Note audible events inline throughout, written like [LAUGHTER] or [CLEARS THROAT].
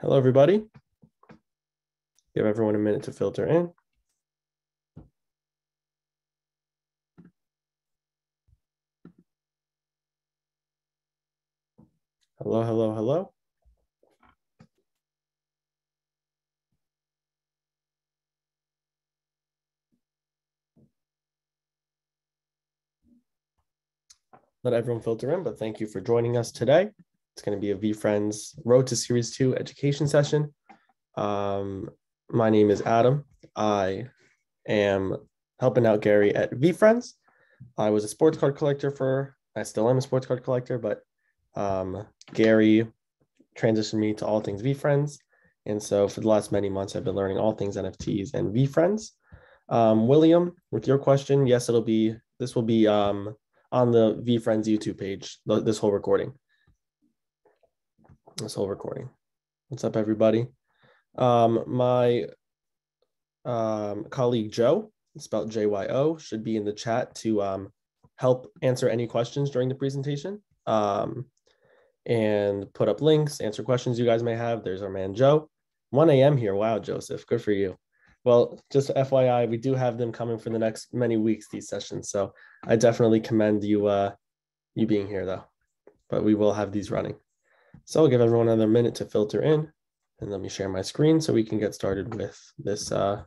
Hello, everybody. Give everyone a minute to filter in. Hello, hello, hello. Let everyone filter in, but thank you for joining us today. It's going to be a VeeFriends Road to Series 2 education session. Um, my name is Adam. I am helping out Gary at VeeFriends. I was a sports card collector for, I still am a sports card collector, but um, Gary transitioned me to all things VeeFriends. And so for the last many months, I've been learning all things NFTs and VeeFriends. Um, William, with your question, yes, it'll be, this will be um, on the VeeFriends YouTube page, this whole recording. This whole recording. What's up, everybody? Um, my um, colleague Joe, spelled J Y O, should be in the chat to um, help answer any questions during the presentation um, and put up links, answer questions you guys may have. There's our man Joe. 1 a.m. here. Wow, Joseph, good for you. Well, just FYI, we do have them coming for the next many weeks, these sessions. So I definitely commend you uh, you being here though. But we will have these running. So I'll give everyone another minute to filter in and let me share my screen so we can get started with this uh,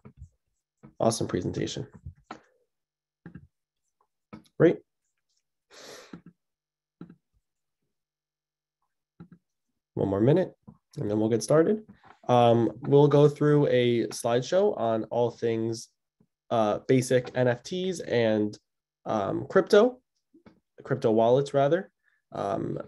awesome presentation. Great. One more minute and then we'll get started. Um, we'll go through a slideshow on all things uh, basic NFTs and um, crypto, crypto wallets rather. Um,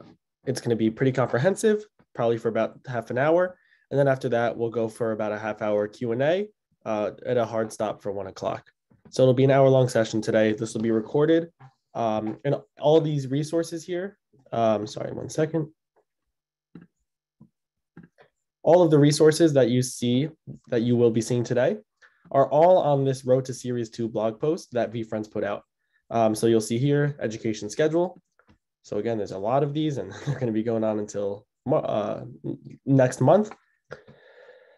it's going to be pretty comprehensive, probably for about half an hour. And then after that, we'll go for about a half hour Q&A uh, at a hard stop for one o'clock. So it'll be an hour long session today. This will be recorded. Um, and all these resources here, um, sorry, one second all of the resources that you see that you will be seeing today are all on this Road to Series 2 blog post that VeeFriends put out. Um, so you'll see here education schedule. So again, there's a lot of these and [LAUGHS] they're going to be going on until uh, next month.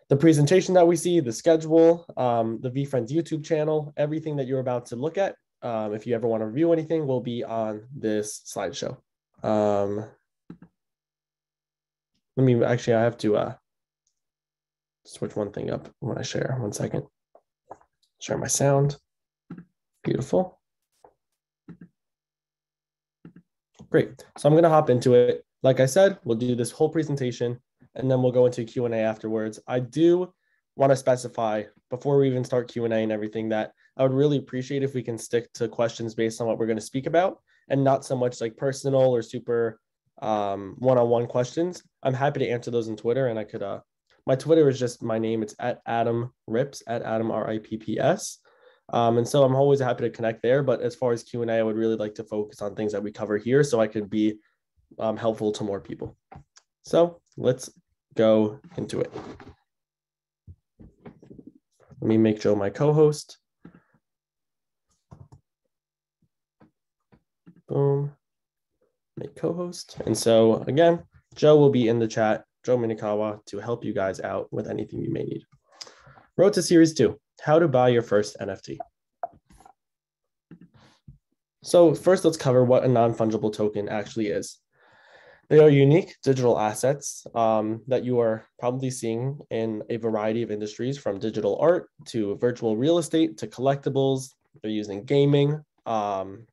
The presentation that we see, the schedule, um, the VeeFriends YouTube channel, everything that you're about to look at, um, if you ever want to review anything, will be on this slideshow. Um, let me actually, I have to uh, switch one thing up when I share. One second. Share my sound. Beautiful. Great. So I'm going to hop into it. Like I said, we'll do this whole presentation and then we'll go into Q&A afterwards. I do want to specify before we even start Q&A and everything that I would really appreciate if we can stick to questions based on what we're going to speak about and not so much like personal or super um, one-on-one questions. I'm happy to answer those in Twitter and I could uh, my Twitter is just my name. It's at Adam Ripps at Adam R I P P S. Um, and so I'm always happy to connect there. But as far as Q and A, I would really like to focus on things that we cover here, so I can be um, helpful to more people. So let's go into it. Let me make Joe my co-host. Boom. Make co-host. And so again, Joe will be in the chat Joe Minikawa to help you guys out with anything you may need. Road to Series 2 How to Buy Your First NFT. So, first, let's cover what a non fungible token actually is. They are unique digital assets um, that you are probably seeing in a variety of industries from digital art to virtual real estate to collectibles. They're using gaming, um,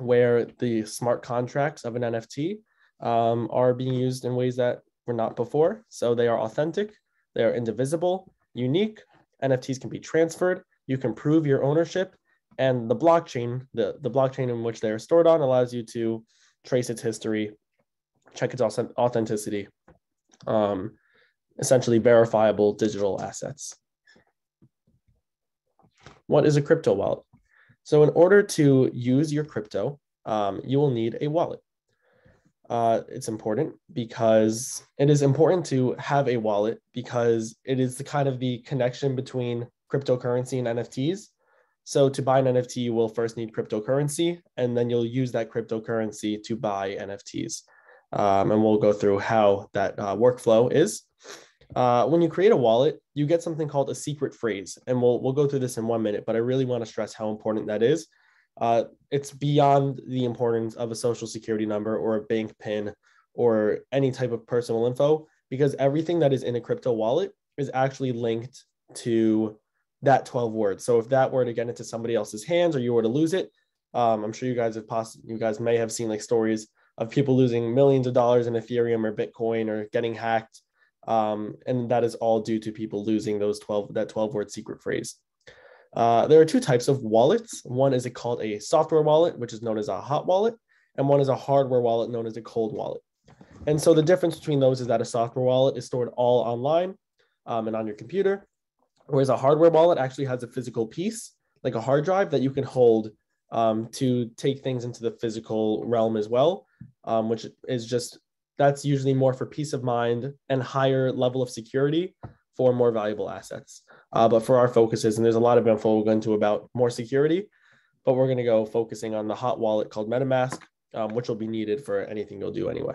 where the smart contracts of an NFT um, are being used in ways that were not before. So they are authentic, they are indivisible, unique. NFTs can be transferred. You can prove your ownership, and the blockchain, the, the blockchain in which they are stored on, allows you to trace its history, check its authenticity, um, essentially verifiable digital assets. What is a crypto wallet? So, in order to use your crypto, um, you will need a wallet uh, it's important because it is important to have a wallet because it is the kind of the connection between cryptocurrency and NFTs. So to buy an NFT, you will first need cryptocurrency, and then you'll use that cryptocurrency to buy NFTs. Um, and we'll go through how that uh, workflow is. Uh, when you create a wallet, you get something called a secret phrase, and we'll we'll go through this in one minute. But I really want to stress how important that is. Uh, it's beyond the importance of a social security number or a bank PIN or any type of personal info because everything that is in a crypto wallet is actually linked to that 12 words. So if that were to get into somebody else's hands or you were to lose it, um, I'm sure you guys have poss- you guys may have seen like stories of people losing millions of dollars in Ethereum or Bitcoin or getting hacked. Um, and that is all due to people losing those 12 that 12 word secret phrase. Uh, there are two types of wallets. One is called a software wallet, which is known as a hot wallet, and one is a hardware wallet known as a cold wallet. And so the difference between those is that a software wallet is stored all online um, and on your computer, whereas a hardware wallet actually has a physical piece, like a hard drive that you can hold um, to take things into the physical realm as well, um, which is just that's usually more for peace of mind and higher level of security for more valuable assets. Uh, but for our focuses, and there's a lot of info we'll go into about more security, but we're going to go focusing on the hot wallet called MetaMask, um, which will be needed for anything you'll do anyway.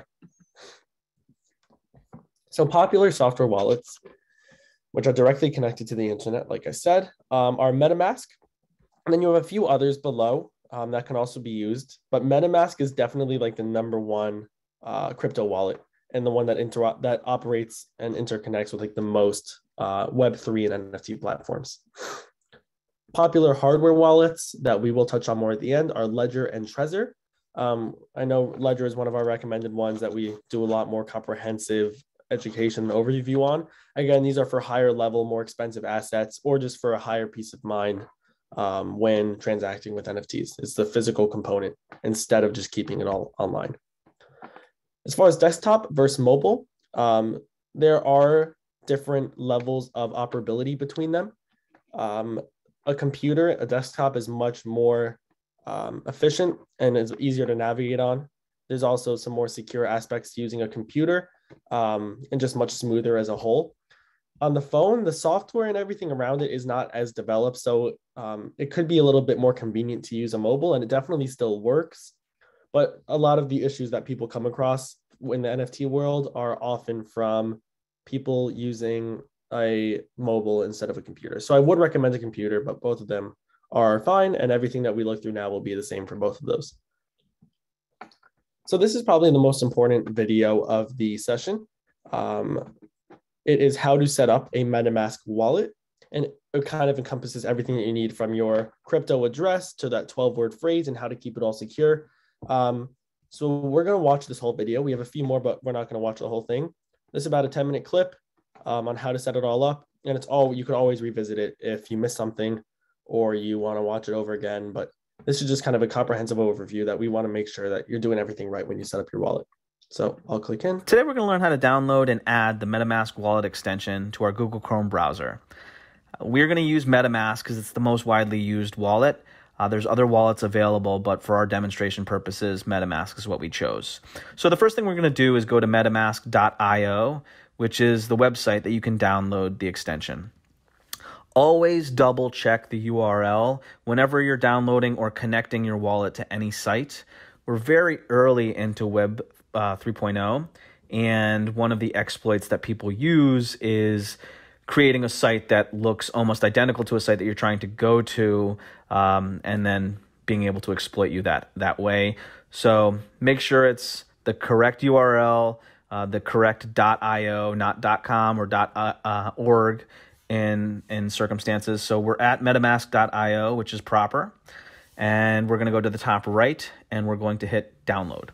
So popular software wallets, which are directly connected to the internet, like I said, um, are MetaMask. And then you have a few others below um, that can also be used. But MetaMask is definitely like the number one uh, crypto wallet and the one that inter- that operates and interconnects with like the most uh, Web3 and NFT platforms. Popular hardware wallets that we will touch on more at the end are Ledger and Trezor. Um, I know Ledger is one of our recommended ones that we do a lot more comprehensive education and overview on. Again, these are for higher level, more expensive assets, or just for a higher peace of mind um, when transacting with NFTs. It's the physical component instead of just keeping it all online. As far as desktop versus mobile, um, there are different levels of operability between them. Um, a computer, a desktop is much more um, efficient and is easier to navigate on. There's also some more secure aspects to using a computer um, and just much smoother as a whole. On the phone, the software and everything around it is not as developed. So um, it could be a little bit more convenient to use a mobile and it definitely still works. But a lot of the issues that people come across in the NFT world are often from people using a mobile instead of a computer. So I would recommend a computer, but both of them are fine. And everything that we look through now will be the same for both of those. So this is probably the most important video of the session. Um, it is how to set up a MetaMask wallet. And it kind of encompasses everything that you need from your crypto address to that 12 word phrase and how to keep it all secure. Um, so we're going to watch this whole video. We have a few more, but we're not going to watch the whole thing. This is about a 10 minute clip um, on how to set it all up. And it's all, you can always revisit it if you miss something or you want to watch it over again. But this is just kind of a comprehensive overview that we want to make sure that you're doing everything right when you set up your wallet. So I'll click in. Today we're going to learn how to download and add the MetaMask wallet extension to our Google Chrome browser. We're going to use MetaMask because it's the most widely used wallet. Uh, there's other wallets available, but for our demonstration purposes, MetaMask is what we chose. So the first thing we're going to do is go to metamask.io, which is the website that you can download the extension. Always double check the URL whenever you're downloading or connecting your wallet to any site. We're very early into Web uh, 3.0, and one of the exploits that people use is creating a site that looks almost identical to a site that you're trying to go to, um, and then being able to exploit you that that way. So make sure it's the correct URL, uh, the correct .io, not .com or uh, uh, .org in in circumstances. So we're at metamask.io, which is proper. And we're going to go to the top right and we're going to hit download.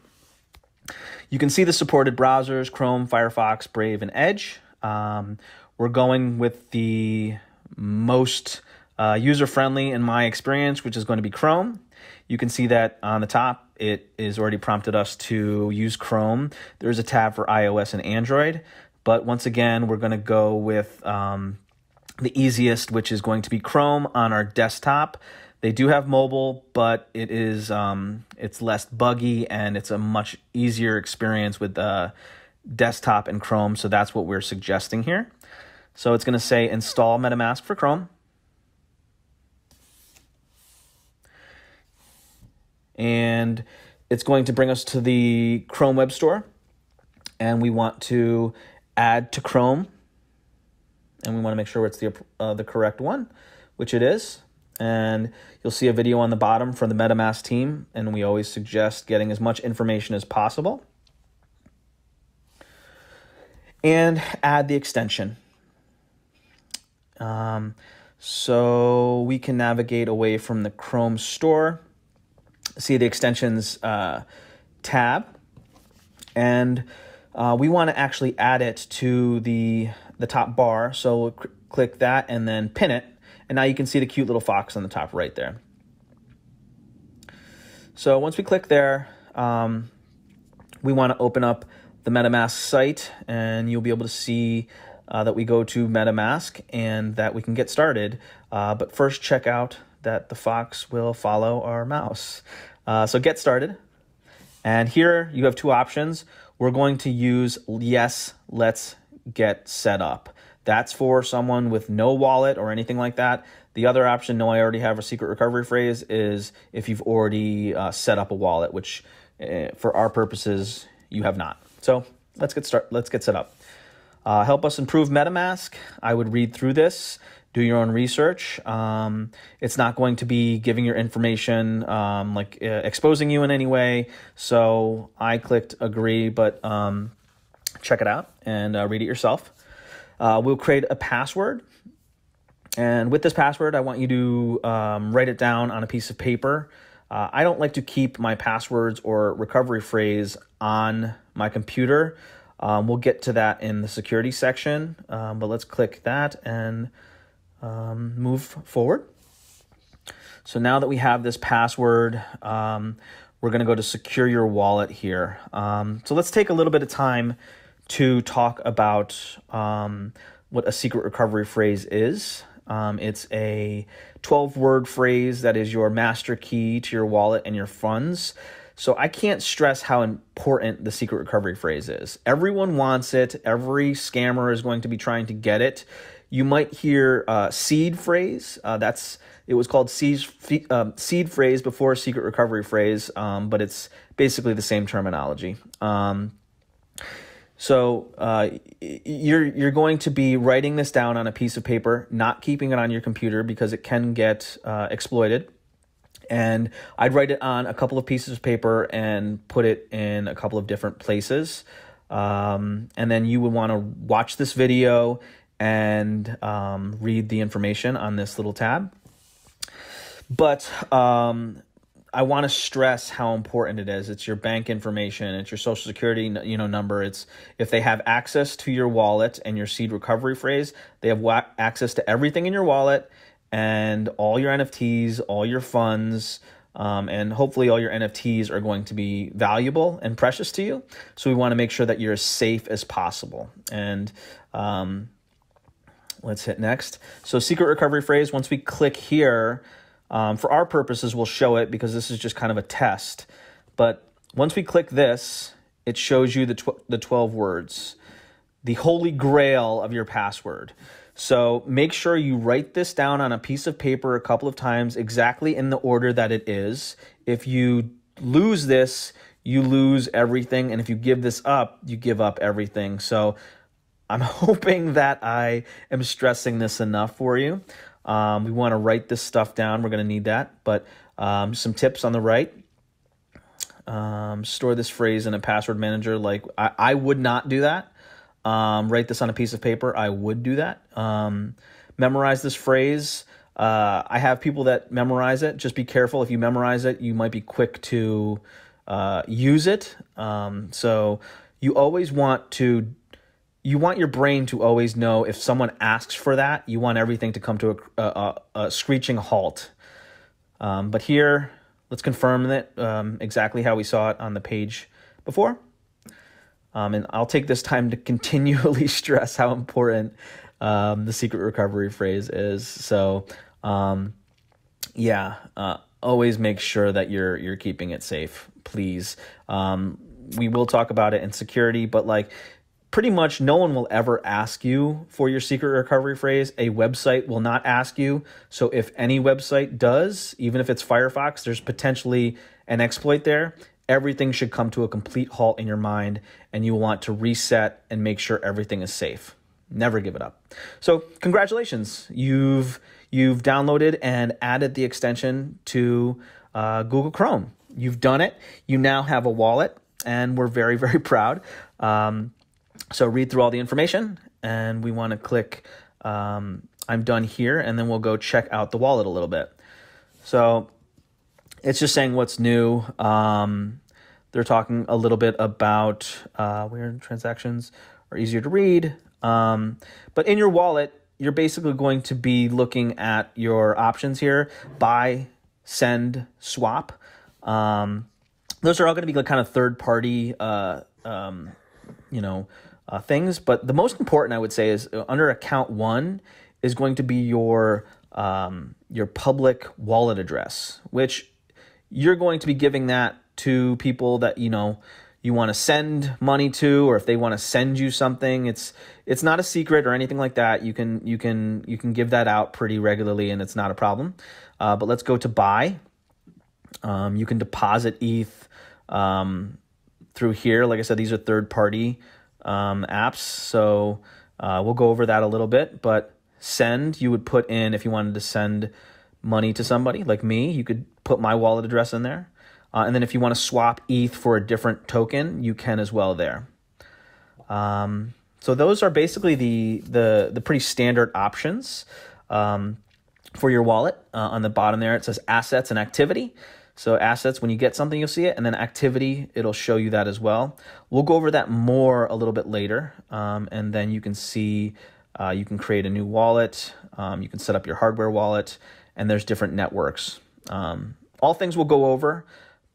You can see the supported browsers Chrome, Firefox, Brave, and Edge. Um, we're going with the most uh, user friendly in my experience, which is going to be Chrome. You can see that on the top, it is already prompted us to use Chrome. There's a tab for iOS and Android. But once again, we're going to go with um, the easiest, which is going to be Chrome on our desktop. They do have mobile, but it is um, it's less buggy and it's a much easier experience with uh, desktop and Chrome. So that's what we're suggesting here. So it's going to say install MetaMask for Chrome. And it's going to bring us to the Chrome Web Store. And we want to add to Chrome and we want to make sure it's the uh, the correct one, which it is. And you'll see a video on the bottom from the MetaMask team, and we always suggest getting as much information as possible. And add the extension. Um, so we can navigate away from the Chrome store, see the extensions uh, tab, and uh, we want to actually add it to the the top bar. So we'll cl- click that and then pin it, and now you can see the cute little fox on the top right there. So once we click there, um, we want to open up the MetaMask site, and you'll be able to see uh, that we go to MetaMask and that we can get started. Uh, but first, check out that the fox will follow our mouse. Uh, so get started. And here you have two options. We're going to use yes, let's get set up. That's for someone with no wallet or anything like that. The other option, no, I already have a secret recovery phrase, is if you've already uh, set up a wallet, which uh, for our purposes, you have not. So let's get start. Let's get set up. Uh, help us improve MetaMask. I would read through this, do your own research. Um, it's not going to be giving your information, um, like uh, exposing you in any way. So I clicked agree, but um, check it out and uh, read it yourself. Uh, we'll create a password. And with this password, I want you to um, write it down on a piece of paper. Uh, I don't like to keep my passwords or recovery phrase on my computer. Um, we'll get to that in the security section, um, but let's click that and um, move forward. So now that we have this password, um, we're going to go to secure your wallet here. Um, so let's take a little bit of time to talk about um, what a secret recovery phrase is. it's a 12 word phrase that is your master key to your wallet and your funds. So I can't stress how important the secret recovery phrase is. Everyone wants it. Every scammer is going to be trying to get it. You might hear uh, seed phrase. Uh, that's it was called seed, uh, seed phrase before secret recovery phrase, um, but it's basically the same terminology. Um, so uh, you're you're going to be writing this down on a piece of paper, not keeping it on your computer because it can get uh, exploited and I'd write it on a couple of pieces of paper and put it in a couple of different places. Um, and then you would want to watch this video and um, read the information on this little tab. But um, I want to stress how important it is. It's your bank information, it's your social security you know number. It's if they have access to your wallet and your seed recovery phrase, they have access to everything in your wallet and all your NFTs, all your funds, um, and hopefully all your NFTs are going to be valuable and precious to you. So we want to make sure that you're as safe as possible. And um, let's hit next. So secret recovery phrase. Once we click here, um, for our purposes, we'll show it because this is just kind of a test. But once we click this, it shows you the tw- the 12 words, the holy grail of your password. So make sure you write this down on a piece of paper a couple of times exactly in the order that it is. If you lose this, you lose everything. And if you give this up, you give up everything. So I'm [LAUGHS] hoping that I am stressing this enough for you. Um, we want to write this stuff down. We're going to need that. But um, some tips on the right. Um, store this phrase in a password manager. Like I, I would not do that um, write this on a piece of paper, I would do that. Um, memorize this phrase. Uh, I have people that memorize it. Just be careful if you memorize it, you might be quick to uh, use it. Um, so you always want to, you want your brain to always know if someone asks for that, you want everything to come to a, a, a screeching halt. Um, but here, let's confirm that um, exactly how we saw it on the page before. Um, and I'll take this time to [LAUGHS] continually stress how important um, the secret recovery phrase is. So, um, yeah, uh, always make sure that you're you're keeping it safe, please. Um, we will talk about it in security, but like pretty much no one will ever ask you for your secret recovery phrase. A website will not ask you. So if any website does, even if it's Firefox, there's potentially an exploit there everything should come to a complete halt in your mind and you want to reset and make sure everything is safe. Never give it up. So congratulations, you've you've downloaded and added the extension to uh, Google Chrome. You've done it. You now have a wallet, and we're very [LAUGHS] very proud. Um, so read through all the information, and we want to click. Um, I'm done here, and then we'll go check out the wallet a little bit. So it's just saying what's new. Um, they're talking a little bit about uh, where transactions are easier to read. Um, but in your wallet, you're basically going to be looking at your options here buy, send, swap. Um, those are all going to be like kind of third party, uh, um, you know, uh, things. But the most important, I would say, is uh, under account one is going to be your um, your public wallet address, which you're going to be giving that to people that you know you want to send money to or if they want to send you something. It's it's not a secret or anything like that. You can you can you can give that out pretty regularly and it's not a problem. Uh, but let's go to buy. Um, you can deposit eth um, through here like i said these are third party um, apps so uh, we'll go over that a little bit but send you would put in if you wanted to send money to somebody like me you could put my wallet address in there uh, and then if you want to swap ETH for a different token, you can as well there. Um, so those are basically the the the pretty standard options um, for your wallet. Uh, on the bottom there, it says assets and activity. So assets, when you get something, you'll see it, and then activity, it'll show you that as well. We'll go over that more a little bit later, um, and then you can see uh, you can create a new wallet, um, you can set up your hardware wallet, and there's different networks. Um, all things we'll go over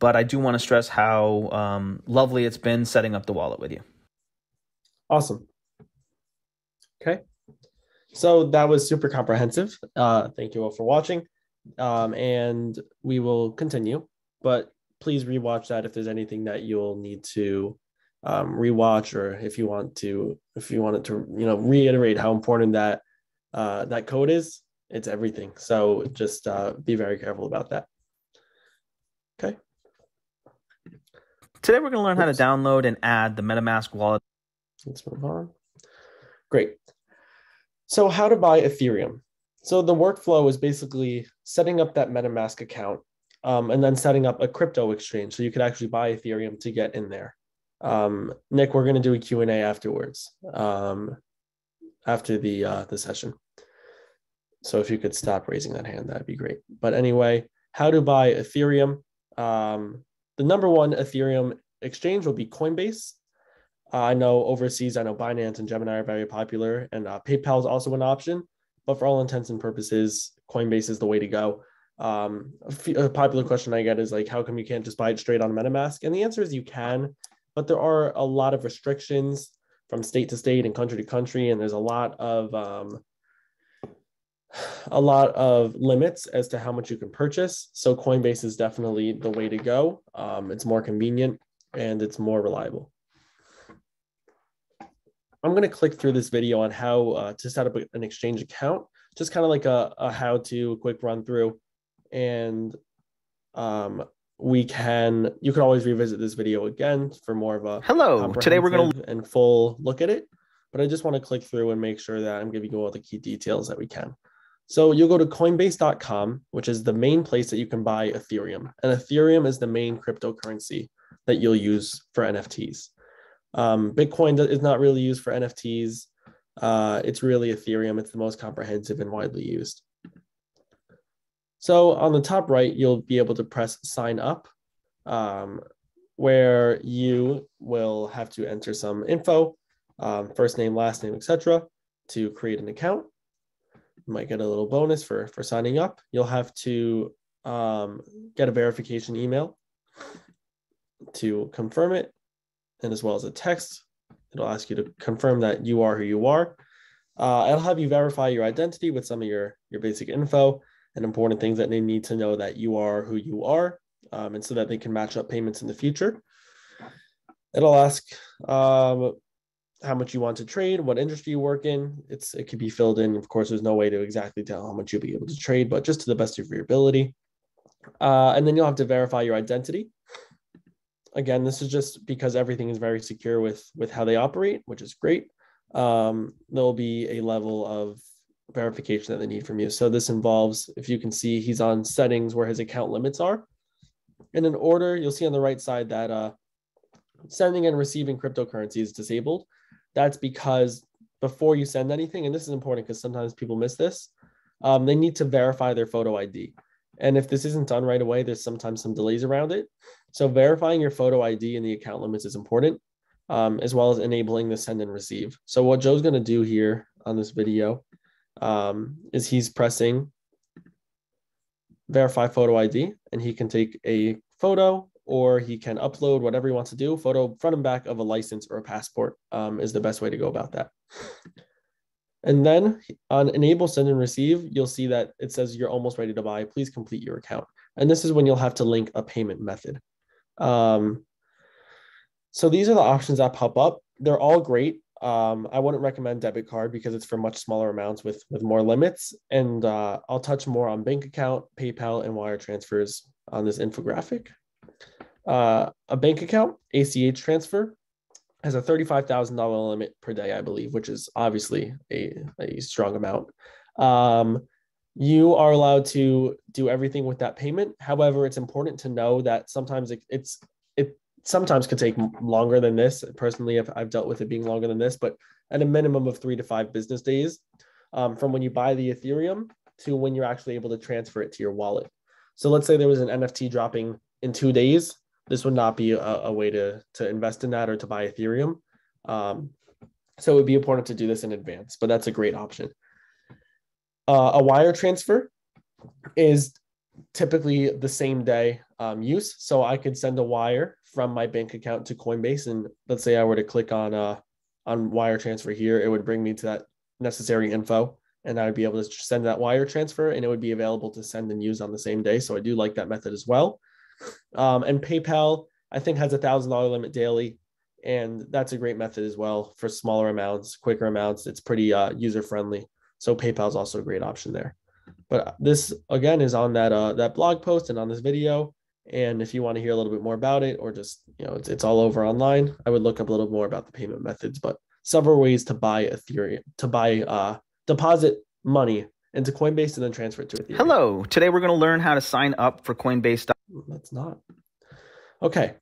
but I do want to stress how um, lovely it's been setting up the wallet with you. Awesome. Okay. So that was super comprehensive. Uh, thank you all for watching. Um, and we will continue, but please rewatch that if there's anything that you'll need to um, rewatch or if you want to, if you wanted to, you know, reiterate how important that uh, that code is, it's everything. So just uh, be very careful about that. Okay. Today we're going to learn Oops. how to download and add the MetaMask wallet. Let's move on. Great. So how to buy Ethereum. So the workflow is basically setting up that MetaMask account um, and then setting up a crypto exchange so you could actually buy Ethereum to get in there. Um, Nick, we're going to do a Q&A afterwards, um, after the, uh, the session. So if you could stop raising that hand, that'd be great. But anyway, how to buy Ethereum. Um, the number one Ethereum exchange will be Coinbase. Uh, I know overseas, I know Binance and Gemini are very popular, and uh, PayPal is also an option. But for all intents and purposes, Coinbase is the way to go. Um, a, popular question I get is like, how come you can't just buy it straight on MetaMask? And the answer is you can, but there are a lot of restrictions from state to state and country to country, and there's a lot of um, a lot of limits as to how much you can purchase. So Coinbase is definitely the way to go. Um, it's more convenient and it's more reliable. I'm going to click through this video on how uh, to set up an exchange account, just kind of like a, a how to quick run through. And um, we can, you can always revisit this video again for more of a hello. Today we're going to and full look at it. But I just want to click through and make sure that I'm giving you all the key details that we can. So you'll go to coinbase.com, which is the main place that you can buy Ethereum. And Ethereum is the main cryptocurrency that you'll use for NFTs. Um, Bitcoin is not really used for NFTs. Uh, it's really Ethereum. It's the most comprehensive and widely used. So on the top right, you'll be able to press sign up, um, where you will have to enter some info, um, first name, last name, etc., to create an account you might get a little bonus for for signing up. You'll have to um, get a verification email to confirm it, and as well as a text. It'll ask you to confirm that you are who you are. Uh, it'll have you verify your identity with some of your your basic info and important things that they need to know that you are who you are, um, and so that they can match up payments in the future. It'll ask um, how much you want to trade, what industry you work in. It's it could be filled in. Of course, there's no way to exactly tell how much you'll be able to trade, but just to the best of your ability. Uh, and then you'll have to verify your identity. Again, this is just because everything is very secure with with how they operate, which is great. um, there'll be a level of verification that they need from you. So this involves, if you can see, he's on settings where his account limits are. And in order, you'll see on the right side that uh, sending and receiving cryptocurrency is disabled. That's because before you send anything, and this is important because sometimes people miss this, um, they need to verify their photo ID. And if this isn't done right away, there's sometimes some delays around it. So verifying your photo ID and the account limits is important, um, as well as enabling the send and receive. So what Joe's going to do here on this video um, is he's pressing verify photo ID, and he can take a photo or he can upload whatever he wants to do. Photo front and back of a license or a passport um, is the best way to go about that. And then on enable send and receive, you'll see that it says you're almost ready to buy. Please complete your account. And this is when you'll have to link a payment method. Um, so these are the options that pop up. They're all great. Um, I wouldn't recommend debit card because it's for much smaller amounts with with more limits. And uh, I'll touch more on bank account, PayPal, and wire transfers on this infographic. Uh, a bank account, ACH transfer, has a $35,000 limit per day, I believe, which is obviously a, a strong amount. Um, you are allowed to do everything with that payment. However, it's important to know that sometimes it, it's it sometimes could take longer than this. Personally, I've, I've dealt with it being longer than this, but at a minimum of three to five business days um, from when you buy the Ethereum to when you're actually able to transfer it to your wallet. So let's say there was an NFT dropping in two days this would not be a, a way to to invest in that or to buy Ethereum. Um, so it would be important to do this in advance, but that's a great option. Uh, a wire transfer is typically the same day um, use. So I could send a wire from my bank account to Coinbase, and let's say I were to click on uh, on wire transfer here, it would bring me to that necessary info, and I would be able to send that wire transfer, and it would be available to send and use on the same day. So I do like that method as well. Um, and PayPal, I think, has a thousand dollar limit daily, and that's a great method as well for smaller amounts, quicker amounts. It's pretty uh, user friendly. So PayPal is also a great option there. But this again is on that uh, that blog post and on this video. And if you want to hear a little bit more about it, or just you know, it's it's all over online. I would look up a little more about the payment methods, but several ways to buy Ethereum to buy uh, deposit money into Coinbase and then transfer it to Ethereum. Hello. Today we're going to learn how to sign up for Coinbase. That's not. Okay.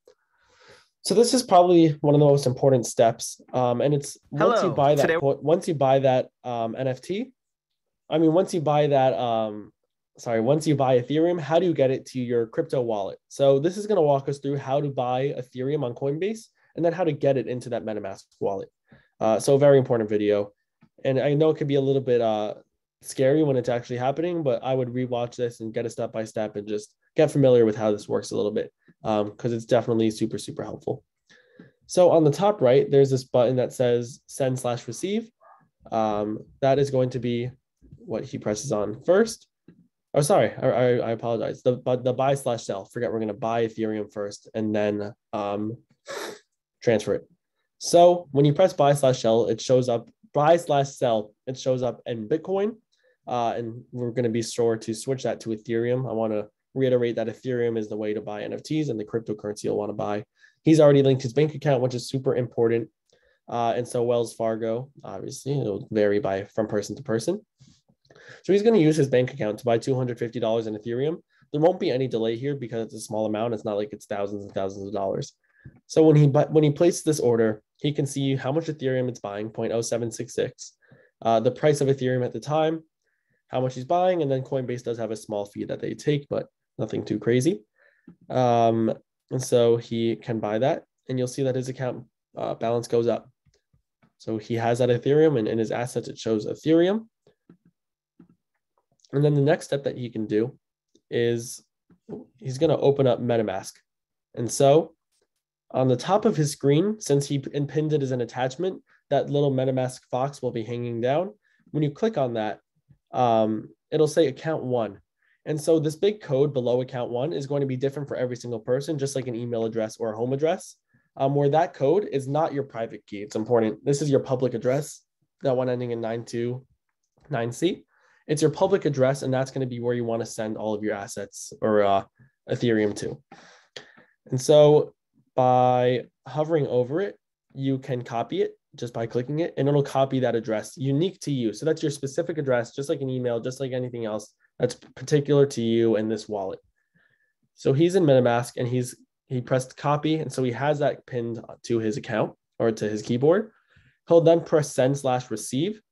So this is probably one of the most important steps. Um, and it's Hello. once you buy that Today- once you buy that um, NFT, I mean once you buy that um, sorry, once you buy Ethereum, how do you get it to your crypto wallet? So this is going to walk us through how to buy Ethereum on Coinbase and then how to get it into that MetaMask wallet. Uh, so very important video. And I know it could be a little bit uh, scary when it's actually happening, but I would rewatch this and get a step by step and just get familiar with how this works a little bit because um, it's definitely super, super helpful. So on the top right, there's this button that says send slash receive. Um, that is going to be what he presses on first. Oh, sorry, I, I, I apologize. The but the buy slash sell. Forget we're going to buy Ethereum first and then um, transfer it. So when you press buy slash sell, it shows up buy slash sell. It shows up in Bitcoin uh, and we're going to be sure to switch that to Ethereum. I want to reiterate that Ethereum is the way to buy NFTs and the cryptocurrency you'll want to buy. He's already linked his bank account, which is super important. Uh, and so Wells Fargo, obviously, it'll vary by from person to person. So he's going to use his bank account to buy $250 in Ethereum. There won't be any delay here because it's a small amount. It's not like it's thousands and thousands of dollars. So when he when he places this order, he can see how much Ethereum it's buying, 0.0766, uh, the price of Ethereum at the time, how much he's buying, and then Coinbase does have a small fee that they take, but nothing too crazy. Um, and so he can buy that, and you'll see that his account uh, balance goes up. So he has that Ethereum, and in his assets it shows Ethereum. And then the next step that he can do is he's going to open up MetaMask. And so on the top of his screen, since he pinned it as an attachment, that little MetaMask box will be hanging down. When you click on that, um, it'll say account one. And so this big code below account one is going to be different for every single person, just like an email address or a home address, um, where that code is not your private key. It's important. This is your public address, that one ending in 929C. It's your public address, and that's going to be where you want to send all of your assets or uh, Ethereum to. And so by hovering over it, you can copy it just by clicking it, and it'll copy that address unique to you. So that's your specific address, just like an email, just like anything else that's particular to you and this wallet. So he's in MetaMask and he's he pressed copy, and so he has that pinned to his account or to his keyboard. He'll then press send slash receive,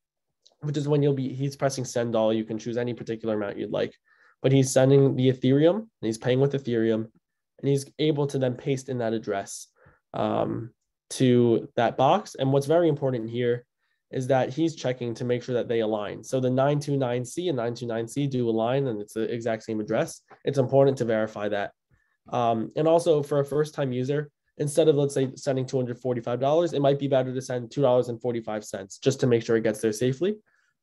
which is when you'll be he's pressing send all. You can choose any particular amount you'd like, but he's sending the Ethereum and he's paying with Ethereum, and he's able to then paste in that address um, to that box. And what's very important here is that he's checking to make sure that they align. So the 929C and 929C do align, and it's the exact same address. It's important to verify that. Um, and also for a first-time user, instead of let's say sending $245, it might be better to send $2.45 just to make sure it gets there safely.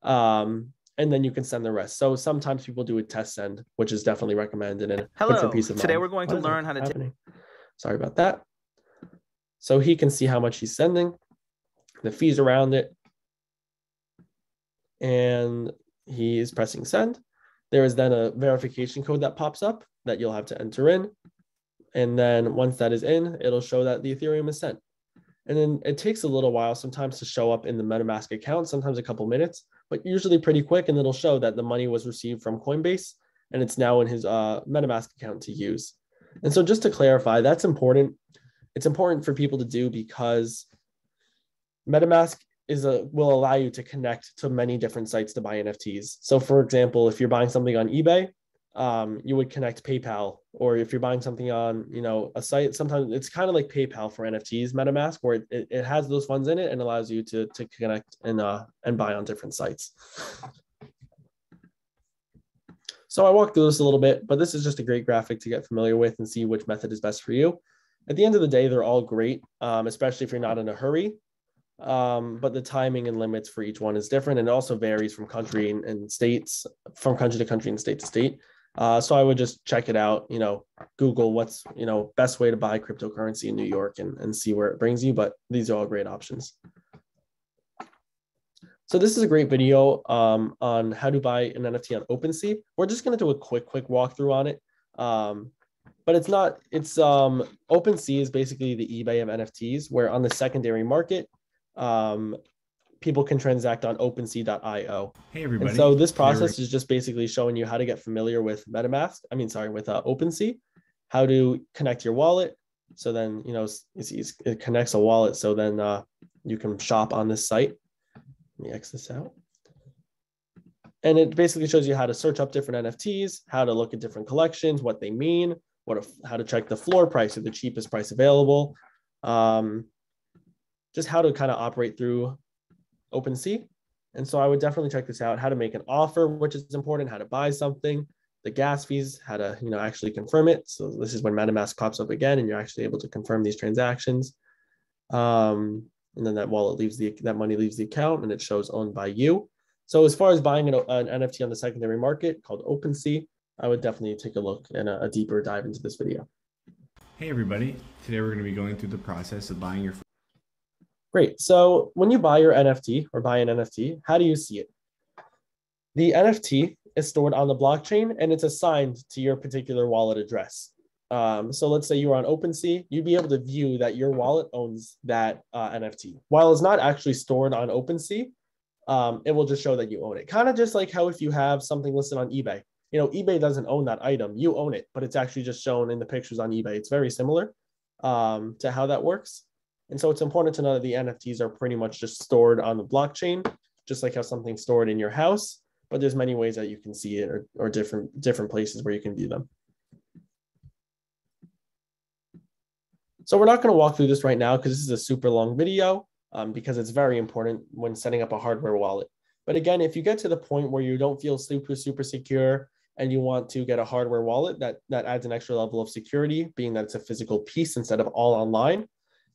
Um, and then you can send the rest. So sometimes people do a test send, which is definitely recommended and Hello. for peace of Today mind. we're going to learn how to. T- Sorry about that. So he can see how much he's sending, the fees around it, and he is pressing send. There is then a verification code that pops up that you'll have to enter in. And then once that is in, it'll show that the Ethereum is sent. And then it takes a little while sometimes to show up in the MetaMask account, sometimes a couple minutes, but usually pretty quick. And it'll show that the money was received from Coinbase and it's now in his uh, MetaMask account to use. And so just to clarify, that's important. It's important for people to do because MetaMask is a will allow you to connect to many different sites to buy NFTs. So for example, if you're buying something on eBay, um, you would connect PayPal, or if you're buying something on, you know, a site, sometimes it's kind of like PayPal for NFTs, MetaMask, where it, it, it has those funds in it and allows you to to connect and uh and buy on different sites. So I walked through this a little bit, but this is just a great graphic to get familiar with and see which method is best for you. At the end of the day, they're all great, um, especially if you're not in a hurry um, but the timing and limits for each one is different and also varies from country and, and states, from country to country and state to state. Uh, so I would just check it out, you know, Google what's, you know, best way to buy cryptocurrency in New York and, and see where it brings you. But these are all great options. So this is a great video um, on how to buy an NFT on OpenSea. We're just going to do a quick, quick walkthrough on it. Um, but it's not, it's um, OpenSea is basically the eBay of NFTs, where on the secondary market, um, people can transact on OpenSea.io. Hey everybody! And so this process is just basically showing you how to get familiar with MetaMask. I mean, sorry, with uh, OpenSea, how to connect your wallet. So then you know it connects a wallet. So then uh, you can shop on this site. Let me X this out. And it basically shows you how to search up different NFTs, how to look at different collections, what they mean, what if, how to check the floor price or the cheapest price available. Um, just how to kind of operate through OpenSea. And so I would definitely check this out, how to make an offer, which is important, how to buy something, the gas fees, how to, you know, actually confirm it. So this is when MetaMask pops up again and you're actually able to confirm these transactions. Um, and then that wallet leaves the, that money leaves the account and it shows owned by you. So as far as buying an, an NFT on the secondary market called OpenSea, I would definitely take a look and a, a deeper dive into this video. Hey everybody, today we're going to be going through the process of buying your Great. So when you buy your NFT or buy an NFT, how do you see it? The NFT is stored on the blockchain and it's assigned to your particular wallet address. Um, so let's say you are on OpenSea, you'd be able to view that your wallet owns that uh, NFT. While it's not actually stored on OpenSea, um, it will just show that you own it. Kind of just like how if you have something listed on eBay, you know, eBay doesn't own that item, you own it, but it's actually just shown in the pictures on eBay. It's very similar um, to how that works. And so it's important to know that the NFTs are pretty much just stored on the blockchain, just like how something's stored in your house. But there's many ways that you can see it or, or different different places where you can view them. So we're not going to walk through this right now because this is a super long video um, because it's very important when setting up a hardware wallet. But again, if you get to the point where you don't feel super, super secure and you want to get a hardware wallet that, that adds an extra level of security, being that it's a physical piece instead of all online,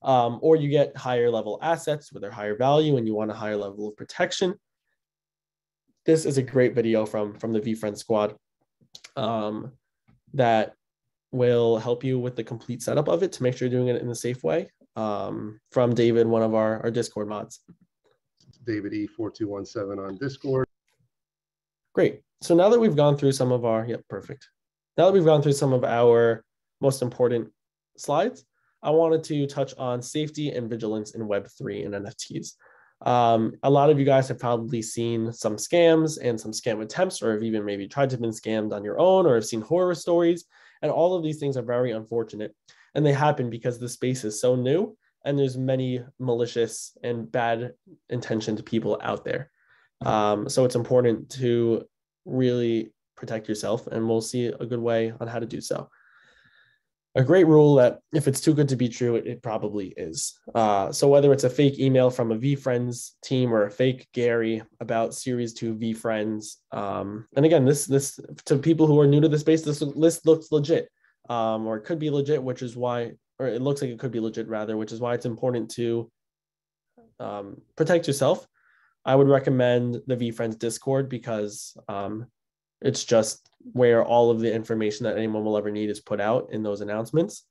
um, or you get higher level assets with their higher value and you want a higher level of protection. This is a great video from, from the VeeFriend squad um, that will help you with the complete setup of it to make sure you're doing it in a safe way um, from David, one of our, our Discord mods. David E4217 on Discord. Great. So now that we've gone through some of our, yep, perfect. Now that we've gone through some of our most important slides, I wanted to touch on safety and vigilance in Web3 and NFTs. Um, a lot of you guys have probably seen some scams and some scam attempts, or have even maybe tried to have been scammed on your own, or have seen horror stories. And all of these things are very unfortunate. And they happen because the space is so new and there's many malicious and bad intentioned people out there. Um, so it's important to really protect yourself, and we'll see a good way on how to do so a great rule that if it's too good to be true, it, it probably is. Uh, so whether it's a fake email from a VeeFriends team or a fake Gary about Series Two VeeFriends, um, and again, this this to people who are new to the space, this list looks legit, um, or it could be legit, which is why, or it looks like it could be legit rather, which is why it's important to um, protect yourself. I would recommend the VeeFriends Discord because um, it's just where all of the information that anyone will ever need is put out in those announcements,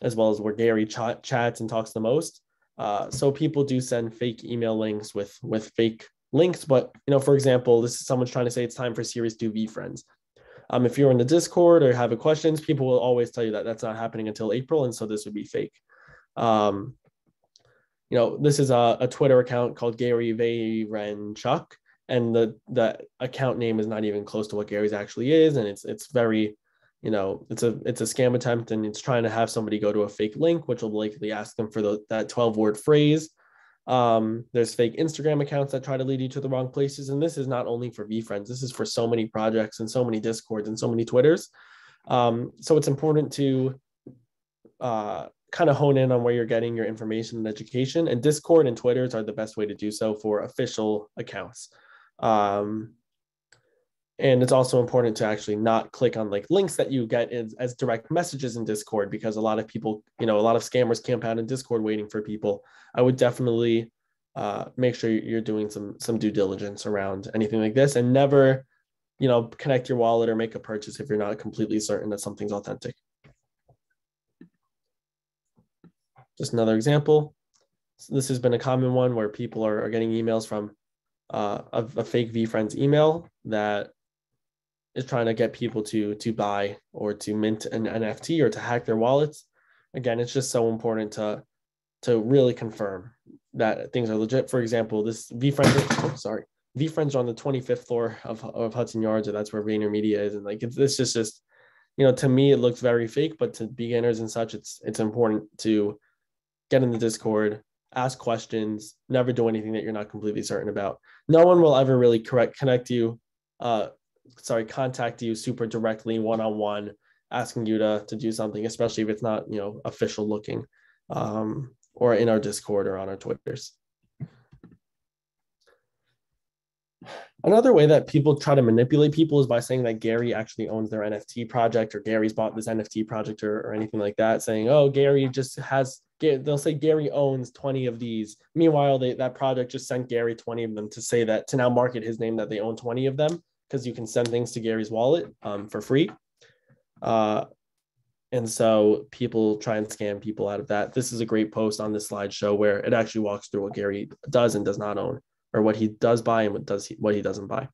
as well as where Gary ch- chats and talks the most. Uh, so people do send fake email links with with fake links, but you know, for example, this is someone's trying to say it's time for Series Two VeeFriends. Um, if you're in the Discord or have questions, people will always tell you that that's not happening until April, and so this would be fake. Um, you know, this is a, a Twitter account called Gary Vaynerchuk, and the the account name is not even close to what Gary's actually is, and it's it's very, you know, it's a it's a scam attempt, and it's trying to have somebody go to a fake link, which will likely ask them for the, that twelve word phrase. Um, there's fake Instagram accounts that try to lead you to the wrong places, and this is not only for VeeFriends. This is for so many projects and so many Discords and so many Twitters. Um, so it's important to uh, kind of hone in on where you're getting your information and education. And Discord and Twitters are the best way to do so for official accounts. Um, and it's also important to actually not click on like links that you get as, as direct messages in Discord because a lot of people, you know, a lot of scammers camp out in Discord waiting for people. I would definitely uh, make sure you're doing some some due diligence around anything like this and never, you know, connect your wallet or make a purchase if you're not completely certain that something's authentic. Just another example. So this has been a common one where people are, are getting emails from uh, a, a fake VeeFriends email that is trying to get people to to buy or to mint an NFT or to hack their wallets. Again, it's just so important to to really confirm that things are legit. For example, this VeeFriends, oh, sorry, VeeFriends are on the 25th floor of, of Hudson Yards, or that's where VaynerMedia is, and like it's this just just you know to me it looks very fake, but to beginners and such, it's it's important to get in the Discord, ask questions, never do anything that you're not completely certain about. No one will ever really correct connect you, uh, sorry, contact you super directly one on one, asking you to to do something, especially if it's not you know official looking, um, or in our Discord or on our Twitters. Another way that people try to manipulate people is by saying that Gary actually owns their NFT project or Gary's bought this NFT project or, or anything like that, saying, oh, Gary just has, they'll say Gary owns 20 of these. Meanwhile, they, that project just sent Gary 20 of them to say that, to now market his name that they own 20 of them because you can send things to Gary's wallet um, for free. Uh, and so people try and scam people out of that. This is a great post on this slideshow where it actually walks through what Gary does and does not own or what he does buy and what does he, what he doesn't buy.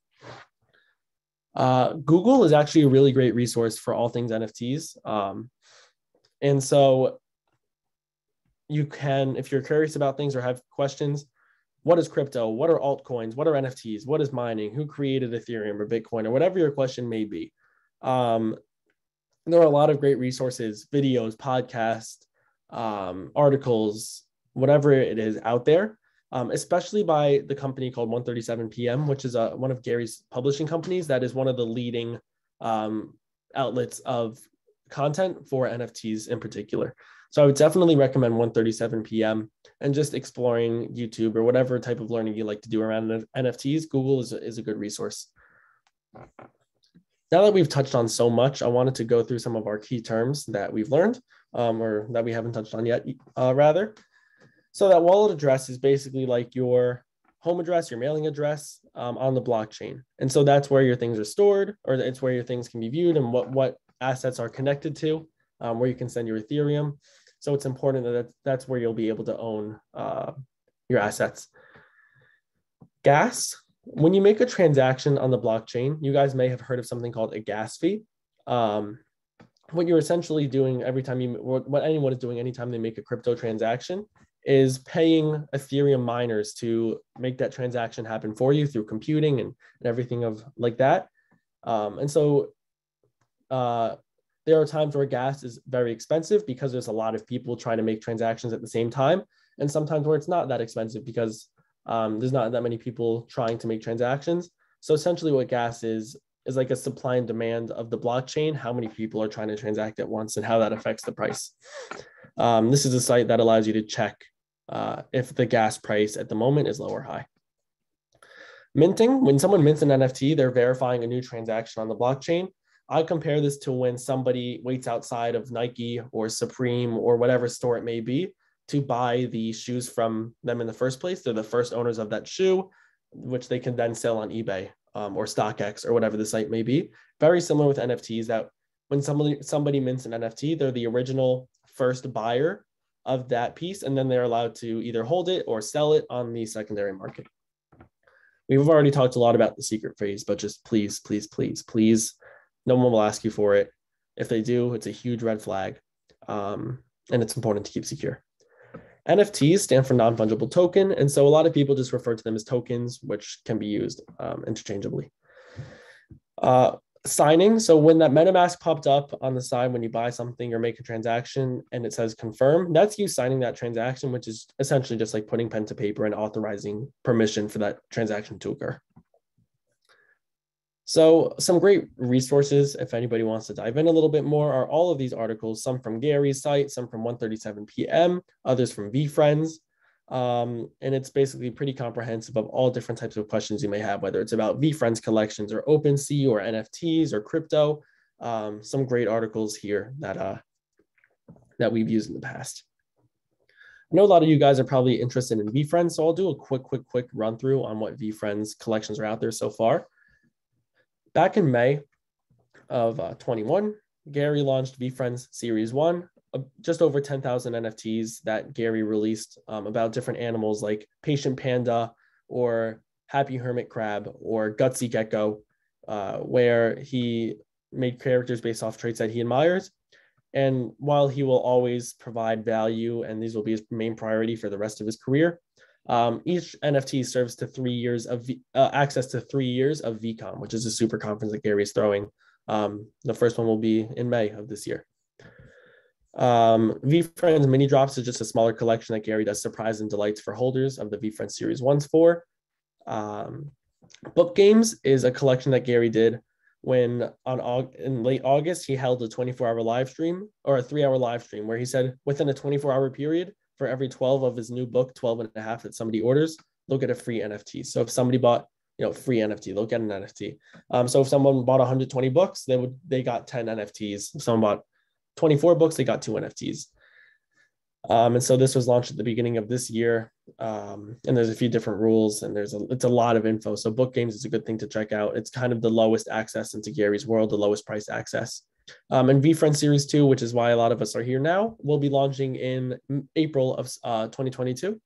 Uh, Google is actually a really great resource for all things NFTs. Um, and so you can, if you're curious about things or have questions, what is crypto? What are altcoins? What are NFTs? What is mining? Who created Ethereum or Bitcoin or whatever your question may be? Um, there are a lot of great resources, videos, podcasts, um, articles, whatever it is out there um, especially by the company called 137 PM, which is a, one of Gary's publishing companies that is one of the leading um, outlets of content for NFTs in particular. So I would definitely recommend 1:37 PM and just exploring YouTube or whatever type of learning you like to do around NFTs. Google is a, is a good resource. Now that we've touched on so much, I wanted to go through some of our key terms that we've learned um, or that we haven't touched on yet, uh, rather. So that wallet address is basically like your home address, your mailing address um, on the blockchain. And so that's where your things are stored, or it's where your things can be viewed and what, what assets are connected to, um, where you can send your Ethereum. So it's important that that's, where you'll be able to own uh, your assets. Gas, when you make a transaction on the blockchain, you guys may have heard of something called a gas fee. Um, what you're essentially doing every time you what anyone is doing anytime they make a crypto transaction is paying ethereum miners to make that transaction happen for you through computing and, and everything of like that um, and so uh, there are times where gas is very expensive because there's a lot of people trying to make transactions at the same time and sometimes where it's not that expensive because um, there's not that many people trying to make transactions so essentially what gas is is like a supply and demand of the blockchain, how many people are trying to transact at once and how that affects the price. Um, this is a site that allows you to check uh, if the gas price at the moment is low or high. Minting, when someone mints an NFT, they're verifying a new transaction on the blockchain. I compare this to when somebody waits outside of Nike or Supreme or whatever store it may be to buy the shoes from them in the first place. They're the first owners of that shoe, which they can then sell on eBay um, or StockX or whatever the site may be. Very similar with NFTs that when somebody somebody mints an NFT, they're the original first buyer of that piece, and then they're allowed to either hold it or sell it on the secondary market. We've already talked a lot about the secret phrase, but just please, please, please, please, no one will ask you for it. If they do, it's a huge red flag, um, and it's important to keep secure. NFTs stand for non fungible token. And so a lot of people just refer to them as tokens, which can be used um, interchangeably. Uh, signing. So when that MetaMask popped up on the side when you buy something or make a transaction and it says confirm, that's you signing that transaction, which is essentially just like putting pen to paper and authorizing permission for that transaction to occur. So, some great resources, if anybody wants to dive in a little bit more, are all of these articles, some from Gary's site, some from 137 PM, others from VeeFriends. Um, and it's basically pretty comprehensive of all different types of questions you may have, whether it's about VeeFriends collections or OpenSea or NFTs or crypto. Um, some great articles here that, uh, that we've used in the past. I know a lot of you guys are probably interested in VeeFriends, so I'll do a quick, quick, quick run through on what VeeFriends collections are out there so far. Back in May of uh, 21, Gary launched VeeFriends Series 1, uh, just over 10,000 NFTs that Gary released um, about different animals like Patient Panda or Happy Hermit Crab or Gutsy Gecko, uh, where he made characters based off traits that he admires. And while he will always provide value, and these will be his main priority for the rest of his career, um, each NFT serves to three years of v, uh, access to three years of VeeCon, which is a super conference that Gary is throwing. Um, the first one will be in May of this year. Um, VeeFriends Mini Drops is just a smaller collection that Gary does surprise and delights for holders of the VeeFriends Series 1s for. Um, Book Games is a collection that Gary did when on in late August he held a 24 hour live stream or a three hour live stream where he said within a 24 hour period for every 12 of his new book, 12 and a half that somebody orders, they'll get a free NFT. So if somebody bought, you know, free NFT, they'll get an NFT. Um, so if someone bought 120 books, they would they got 10 NFTs. If someone bought 24 books, they got two NFTs. Um, and so this was launched at the beginning of this year. Um, and there's a few different rules and there's a it's a lot of info. So book games is a good thing to check out. It's kind of the lowest access into Gary's world, the lowest price access. Um, and VeeFriend Series 2, which is why a lot of us are here now, will be launching in April of uh, 2022.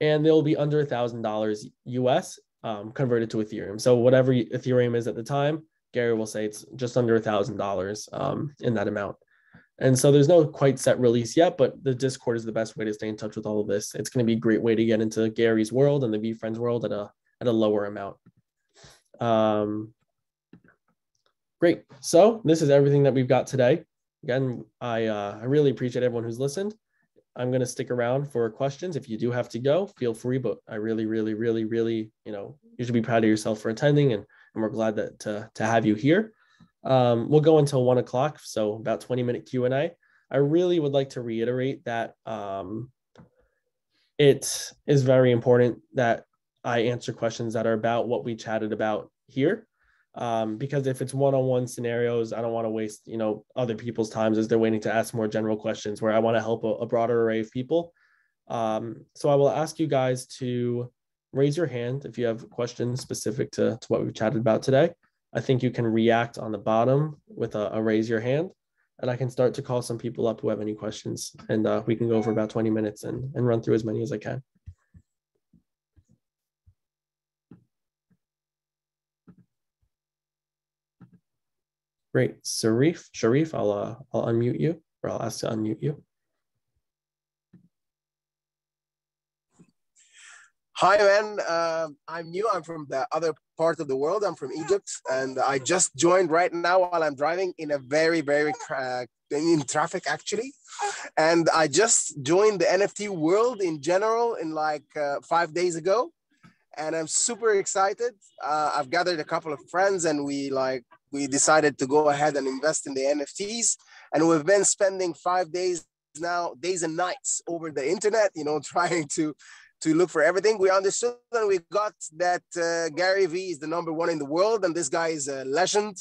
And they'll be under $1,000 US um, converted to Ethereum. So whatever Ethereum is at the time, Gary will say it's just under $1,000 um, in that amount. And so there's no quite set release yet, but the Discord is the best way to stay in touch with all of this. It's going to be a great way to get into Gary's world and the VeeFriends world at a at a lower amount. Um, Great. So this is everything that we've got today. Again, I, uh, I really appreciate everyone who's listened. I'm going to stick around for questions. If you do have to go, feel free, but I really, really, really, really, you know, you should be proud of yourself for attending and, and we're glad that to, to have you here. Um, we'll go until one o'clock. So about 20 minute Q and A. I really would like to reiterate that um, it is very important that I answer questions that are about what we chatted about here um, because if it's one-on-one scenarios, I don't want to waste you know other people's times as they're waiting to ask more general questions where I want to help a, a broader array of people. Um, so I will ask you guys to raise your hand if you have questions specific to, to what we've chatted about today. I think you can react on the bottom with a, a raise your hand, and I can start to call some people up who have any questions, and uh, we can go for about 20 minutes and, and run through as many as I can. Great. Sharif, Sharif, I'll, uh, I'll unmute you or I'll ask to unmute you. Hi, man. Uh, I'm new. I'm from the other part of the world. I'm from Egypt, and I just joined right now while I'm driving in a very, very uh, in traffic actually. And I just joined the NFT world in general in like uh, five days ago, and I'm super excited. Uh, I've gathered a couple of friends, and we like we decided to go ahead and invest in the NFTs, and we've been spending five days now, days and nights over the internet, you know, [LAUGHS] trying to to look for everything. We understood and we got that uh, Gary Vee is the number one in the world, and this guy is a legend.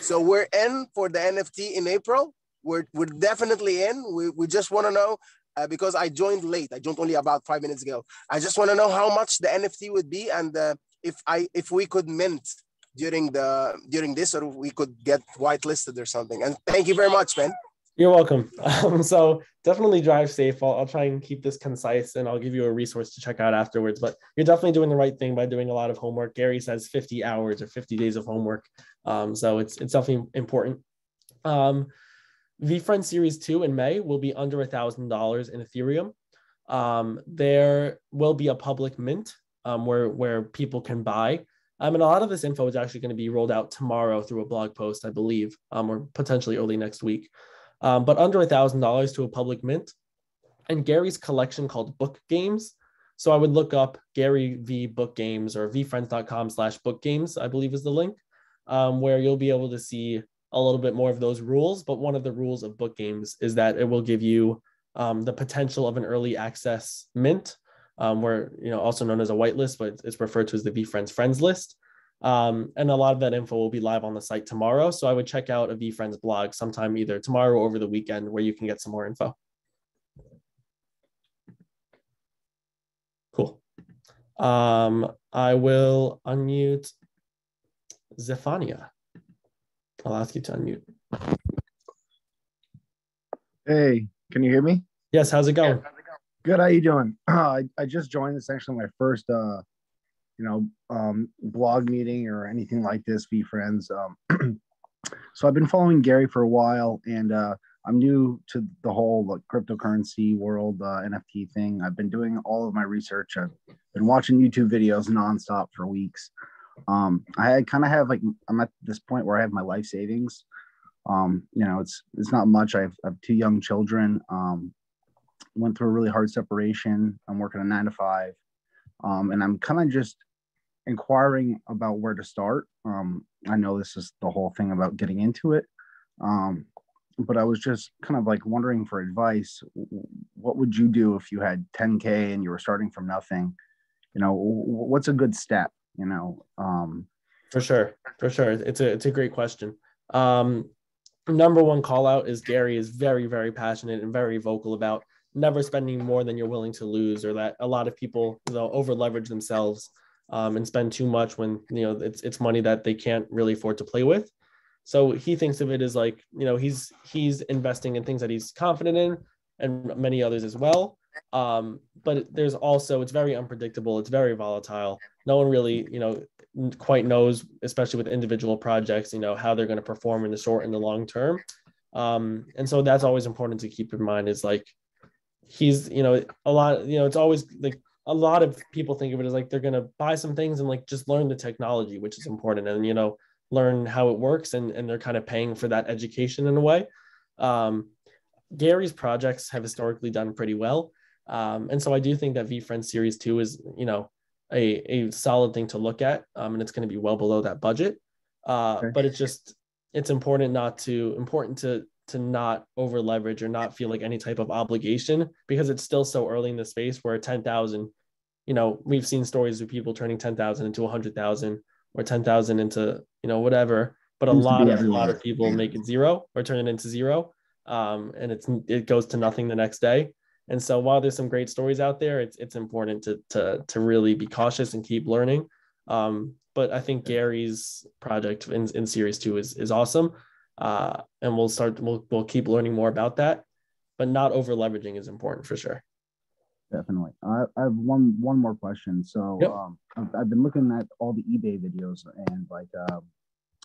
So we're in for the NFT in April. We're, we're definitely in. We, we just want to know uh, because I joined late. I joined only about five minutes ago. I just want to know how much the NFT would be and uh, if I if we could mint during the during this or we could get whitelisted or something. And thank you very much, man. You're welcome. [LAUGHS] Um, so definitely drive safe. I'll, I'll, try and keep this concise and I'll give you a resource to check out afterwards. But you're definitely doing the right thing by doing a lot of homework. Gary says 50 hours or 50 days of homework. Um, so it's, it's definitely important. Um, VeeFriend Series 2 in May will be under a $1,000 in Ethereum. Um, there will be a public mint um, where, where people can buy. Um, and a lot of this info is actually going to be rolled out tomorrow through a blog post, I believe, um, or potentially early next week um, but under a thousand dollars to a public mint. And Gary's collection called Book Games. So I would look up Gary Vee Book Games or veefriends.com slash book games, I believe is the link, um, where you'll be able to see a little bit more of those rules. But one of the rules of book games is that it will give you um, the potential of an early access mint, um, where you know also known as a whitelist, but it's referred to as the VeeFriends friends Friends list. Um, and a lot of that info will be live on the site tomorrow. So I would check out a VeeFriends blog sometime either tomorrow or over the weekend where you can get some more info. Cool. Um, I will unmute Zephania. I'll ask you to unmute. Hey, can you hear me? Yes, how's it going? Good, how you doing? Uh, [CLEARS THROAT] I, I just joined this actually my first uh, you know, um, blog meeting or anything like this, VeeFriends. Um, [CLEARS THROAT] so I've been following Gary for a while, and uh, I'm new to the whole like, cryptocurrency world, uh, NFT thing. I've been doing all of my research. I've been watching YouTube videos nonstop for weeks. Um, I kind of have like I'm at this point where I have my life savings. Um, you know, it's it's not much. I have, I have two young children. Um, went through a really hard separation. I'm working a nine to five, um, and I'm kind of just inquiring about where to start. Um, I know this is the whole thing about getting into it, um, but I was just kind of like wondering for advice. What would you do if you had 10k and you were starting from nothing? You know, what's a good step? You know, um, for sure, for sure, it's a it's a great question. Um, number one call out is Gary is very very passionate and very vocal about never spending more than you're willing to lose, or that a lot of people they'll over leverage themselves um, and spend too much when you know it's it's money that they can't really afford to play with. So he thinks of it as like you know he's he's investing in things that he's confident in, and many others as well. Um, but there's also it's very unpredictable. It's very volatile. No one really you know quite knows, especially with individual projects, you know how they're going to perform in the short and the long term. Um, and so that's always important to keep in mind. Is like he's you know a lot you know it's always like a lot of people think of it as like they're going to buy some things and like just learn the technology which is important and you know learn how it works and, and they're kind of paying for that education in a way um, gary's projects have historically done pretty well um, and so i do think that VeeFriend series 2 is you know a, a solid thing to look at um, and it's going to be well below that budget uh, okay. but it's just it's important not to important to to not over leverage or not feel like any type of obligation because it's still so early in the space where 10,000, you know, we've seen stories of people turning 10,000 into 100,000 or 10,000 into, you know, whatever, but a lot of, a lot of people make it zero or turn it into zero. Um, and it's, it goes to nothing the next day. And so while there's some great stories out there, it's, it's important to, to, to really be cautious and keep learning. Um, but I think Gary's project in, in series two is, is awesome uh, and we'll start we'll, we'll keep learning more about that but not over leveraging is important for sure definitely i, I have one one more question so yep. um, I've, I've, been looking at all the ebay videos and like uh,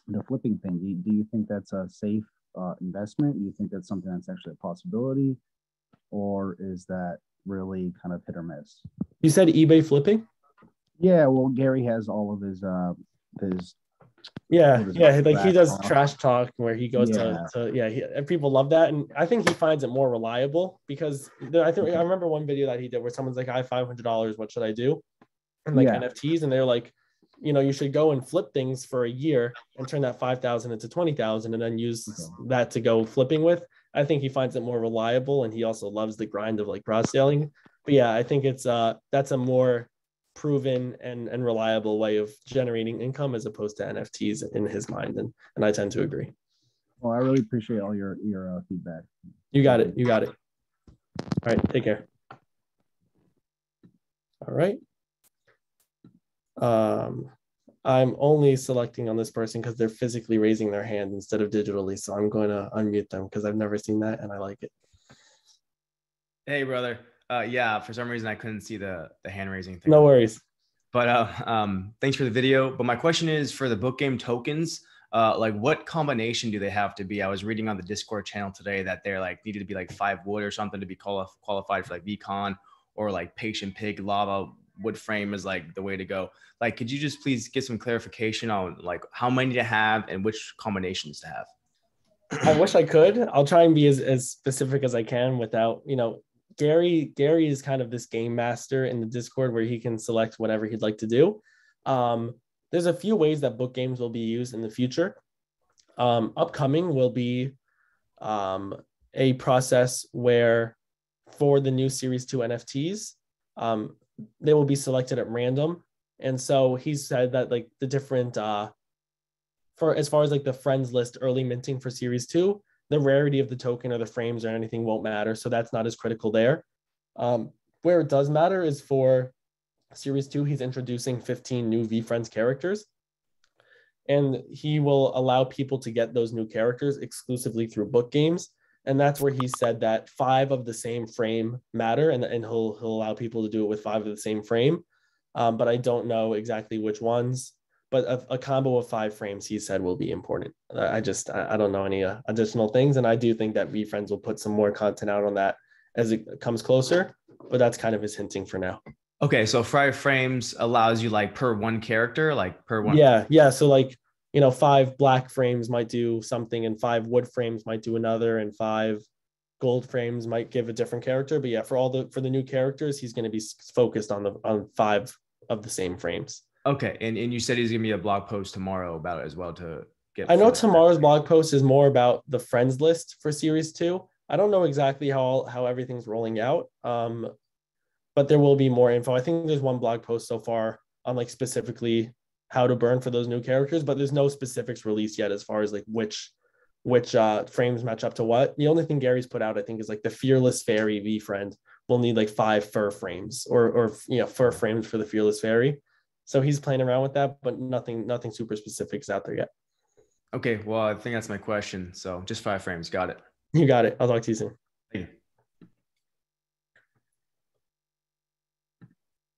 the flipping thing. Do you, do you think that's a safe uh, investment? Do you think that's something that's actually a possibility, or is that really kind of hit or miss? You said eBay flipping. Yeah, well, Gary has all of his uh, his Yeah, yeah, that, like he does trash talk where he goes Yeah. to, to yeah, he, and people love that, and I think he finds it more reliable because there, I think I remember one video that he did where someone's like, "I have five hundred dollars, what should I do?" And like Yeah. NFTs, and they're like, you know, you should go and flip things for a year and turn that five thousand into twenty thousand, and then use Okay. that to go flipping with. I think he finds it more reliable, and he also loves the grind of like cross selling. But yeah, I think it's uh that's a more proven and, and reliable way of generating income as opposed to NFTs in his mind. And, and I tend to agree. Well, I really appreciate all your your uh, feedback. You got it. You got it. All right. Take care. All right. Um, I'm only selecting on this person because they're physically raising their hand instead of digitally. So I'm going to unmute them because I've never seen that and I like it. Hey, brother. Uh, yeah, for some reason I couldn't see the the hand raising thing. No worries. But uh, um, thanks for the video. But my question is for the book game tokens, uh, like what combination do they have to be? I was reading on the Discord channel today that they're like needed to be like five wood or something to be quali- qualified for like VeeCon or like patient pig lava wood frame is like the way to go. Like, could you just please get some clarification on like how many to have and which combinations to have? I wish I could. I'll try and be as, as specific as I can without, you know, Gary, Gary is kind of this game master in the Discord where he can select whatever he'd like to do. Um, there's a few ways that book games will be used in the future. Um, upcoming will be um, a process where for the new Series 2 NFTs, um, they will be selected at random. And so he said that like the different uh, for as far as like the friends list early minting for series two, the rarity of the token or the frames or anything won't matter. So that's not as critical there. Um, where it does matter is for series two, he's introducing 15 new VeeFriends characters. And he will allow people to get those new characters exclusively through book games. And that's where he said that five of the same frame matter, and, and he'll he'll allow people to do it with five of the same frame. Um, but I don't know exactly which ones but a, a, combo of five frames he said will be important. I just i, I don't know any uh, additional things and i do think that VeeFriends will put some more content out on that as it comes closer but that's kind of his hinting for now. Okay, so five frames allows you like per one character, like per one. yeah yeah so like you know five black frames might do something and five wood frames might do another and five gold frames might give a different character but yeah for all the for the new characters he's going to be focused on the on five of the same frames Okay, and, and you said he's gonna be a blog post tomorrow about it as well to get. I know tomorrow's blog post is more about the friends list for series two. I don't know exactly how how everything's rolling out, um, but there will be more info. I think there's one blog post so far on like specifically how to burn for those new characters, but there's no specifics released yet as far as like which which uh, frames match up to what. The only thing Gary's put out, I think, is like the fearless fairy VeeFriend will need like five fur frames or or you know fur frames for the fearless fairy. So he's playing around with that, but nothing nothing super specific is out there yet. Okay, well, I think that's my question. So just five frames, got it. You got it. I'll talk to you soon. Thank you.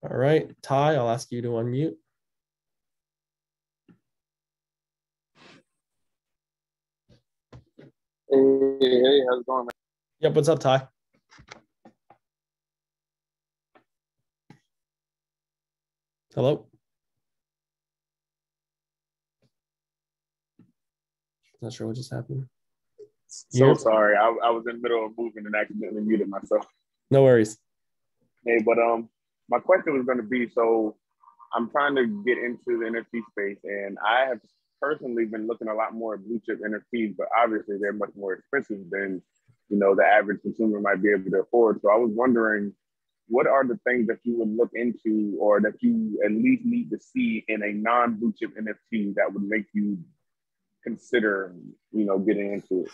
All right, Ty, I'll ask you to unmute. Hey, hey, how's it going, man? Yep, what's up, Ty? Hello? Not sure what just happened. So You- sorry, I, I was in the middle of moving and accidentally muted myself. No worries. Hey, but um, my question was going to be so I'm trying to get into the NFT space, and I have personally been looking a lot more at blue chip NFTs, but obviously they're much more expensive than you know the average consumer might be able to afford. So I was wondering, what are the things that you would look into, or that you at least need to see in a non blue chip NFT that would make you consider, you know, getting into it?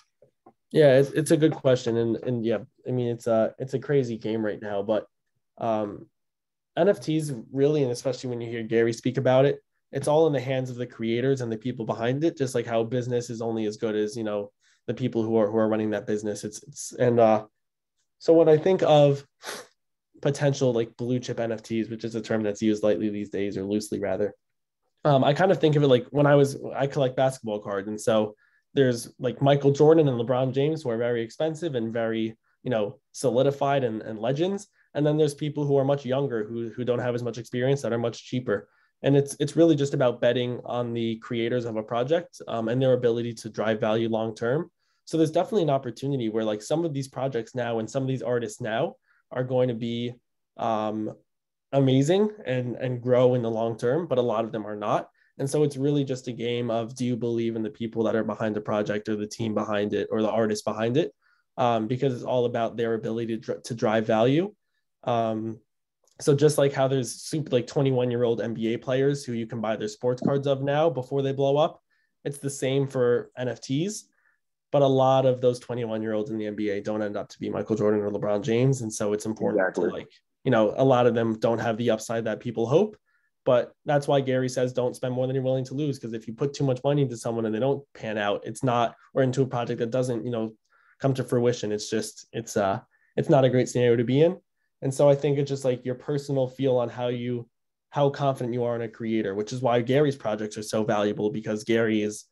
Yeah, it's, it's a good question, and and yeah, I mean it's a it's a crazy game right now, but um, NFTs really, and especially when you hear Gary speak about it, it's all in the hands of the creators and the people behind it. Just like how business is only as good as you know the people who are who are running that business. It's it's and uh, so when I think of potential like blue chip NFTs, which is a term that's used lightly these days or loosely rather, um, I kind of think of it like when I was I collect basketball cards, and so there's like Michael Jordan and LeBron James who are very expensive and very you know solidified and, and legends, and then there's people who are much younger who who don't have as much experience that are much cheaper. And it's it's really just about betting on the creators of a project um, and their ability to drive value long term. So there's definitely an opportunity where like some of these projects now and some of these artists now are going to be um, amazing and and grow in the long term, but a lot of them are not. And so it's really just a game of do you believe in the people that are behind the project or the team behind it or the artist behind it? Um, because it's all about their ability to, to drive value. Um, so just like how there's super like 21 year old NBA players who you can buy their sports cards of now before they blow up, it's the same for NFTs. But a lot of those 21 year olds in the NBA don't end up to be Michael Jordan or LeBron James. And so it's important exactly. to like you know, a lot of them don't have the upside that people hope. But that's why Gary says don't spend more than you're willing to lose. Because if you put too much money into someone and they don't pan out, it's not, or into a project that doesn't, you know, come to fruition. It's just, it's uh, it's not a great scenario to be in. And so I think it's just like your personal feel on how you, how confident you are in a creator, which is why Gary's projects are so valuable because Gary is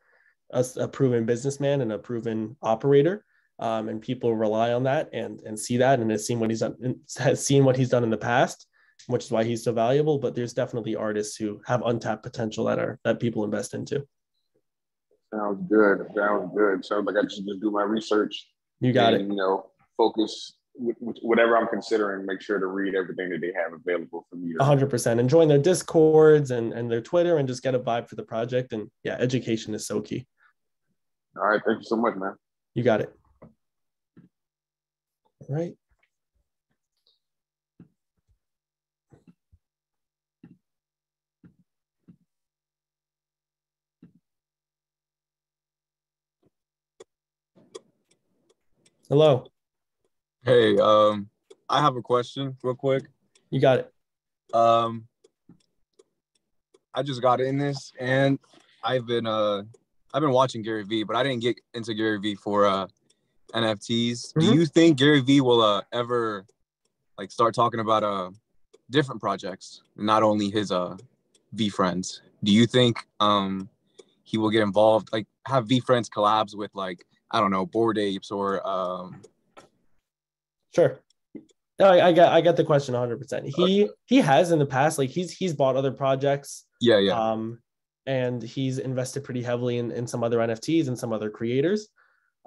a, a proven businessman and a proven operator um, and people rely on that and and see that and has seen what he's done has seen what he's done in the past which is why he's so valuable. But there's definitely artists who have untapped potential that are that people invest into. Sounds good. Sounds good. Sounds like i just, just do my research you got and, it you know focus whatever i'm considering make sure to read everything that they have available for me 100% and join their discords and, and their twitter and just get a vibe for the project. And yeah education is so key. All right. Thank you so much man. You got it right? Hello. Hey, um, I have a question real quick. You got it. Um, I just got in this and I've been uh I've been watching Gary Vee, but I didn't get into Gary Vee for uh NFTs. Mm-hmm. Do you think Gary Vee will uh, ever like start talking about uh different projects, not only his uh VeeFriends? Do you think um he will get involved, like have VeeFriends collabs with like I don't know Bored Apes or um? Sure. No, I, I get I get the question 100. percent He he has in the past, like he's he's bought other projects. Yeah, yeah. Um, and he's invested pretty heavily in in some other NFTs and some other creators.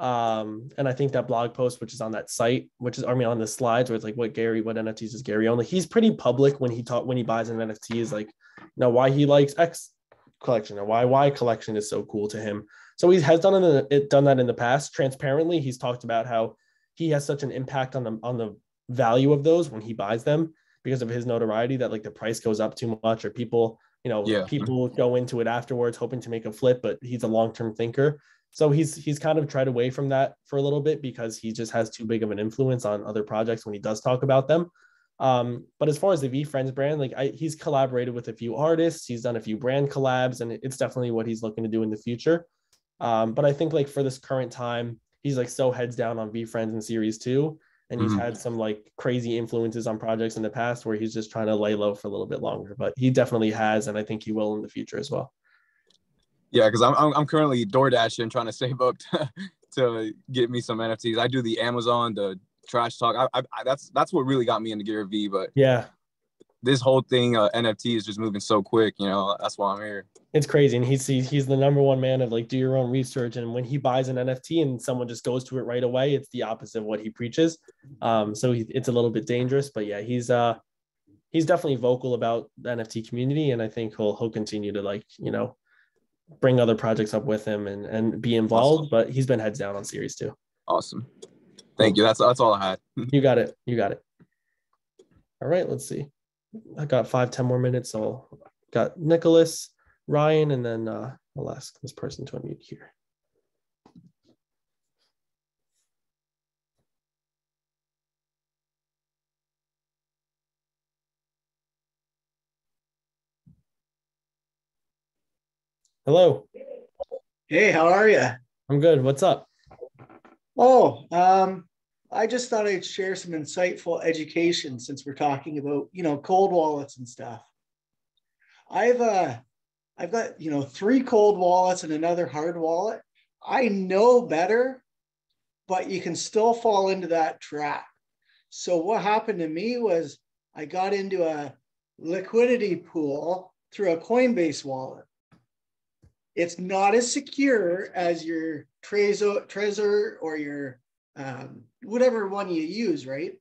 Um, and I think that blog post, which is on that site, which is I mean on the slides where it's like what Gary, what NFTs is Gary only. He's pretty public when he taught when he buys an NFT is like, you know, why he likes X collection or why Y collection is so cool to him. So he has done it, it done that in the past. Transparently, he's talked about how he has such an impact on the on the value of those when he buys them because of his notoriety that like the price goes up too much or people you know yeah. people go into it afterwards hoping to make a flip but he's a long-term thinker so he's he's kind of tried away from that for a little bit because he just has too big of an influence on other projects when he does talk about them. Um, but as far as the VeeFriends brand, like I, he's collaborated with a few artists, he's done a few brand collabs, and it's definitely what he's looking to do in the future. Um, but I think like for this current time, he's like so heads down on VeeFriends in series two, and he's mm-hmm. had some like crazy influences on projects in the past where he's just trying to lay low for a little bit longer. But he definitely has, and I think he will in the future as well. Yeah, because I'm, I'm, I'm currently door dashing, trying to [LAUGHS] save up to, to get me some NFTs. I do the Amazon, the trash talk. I, I, that's that's what really got me into Gary Vee. But yeah, this whole thing uh, NFT is just moving so quick. You know, that's why I'm here. It's crazy, and he's he's the number one man of like do your own research. And when he buys an NFT and someone just goes to it right away, it's the opposite of what he preaches. Um, so he, it's a little bit dangerous. But yeah, he's uh he's definitely vocal about the NFT community, and I think he'll he'll continue to like you know bring other projects up with him and and be involved. Awesome. But he's been heads down on series two. Awesome. Thank you. That's that's all I had. you got it. You got it. All right. Let's see. I got five, ten more minutes. So got Nicholas, Ryan, and then uh, I'll ask this person to unmute here. Hello. Hey, how are you? I'm good. What's up? Oh, um, I just thought I'd share some insightful education since we're talking about, you know, cold wallets and stuff. I've uh I've got, you know, three cold wallets and another hard wallet. I know better, but you can still fall into that trap. So what happened to me was I got into a liquidity pool through a Coinbase wallet. It's not as secure as your Trezor, Trezor or your um, whatever one you use, right?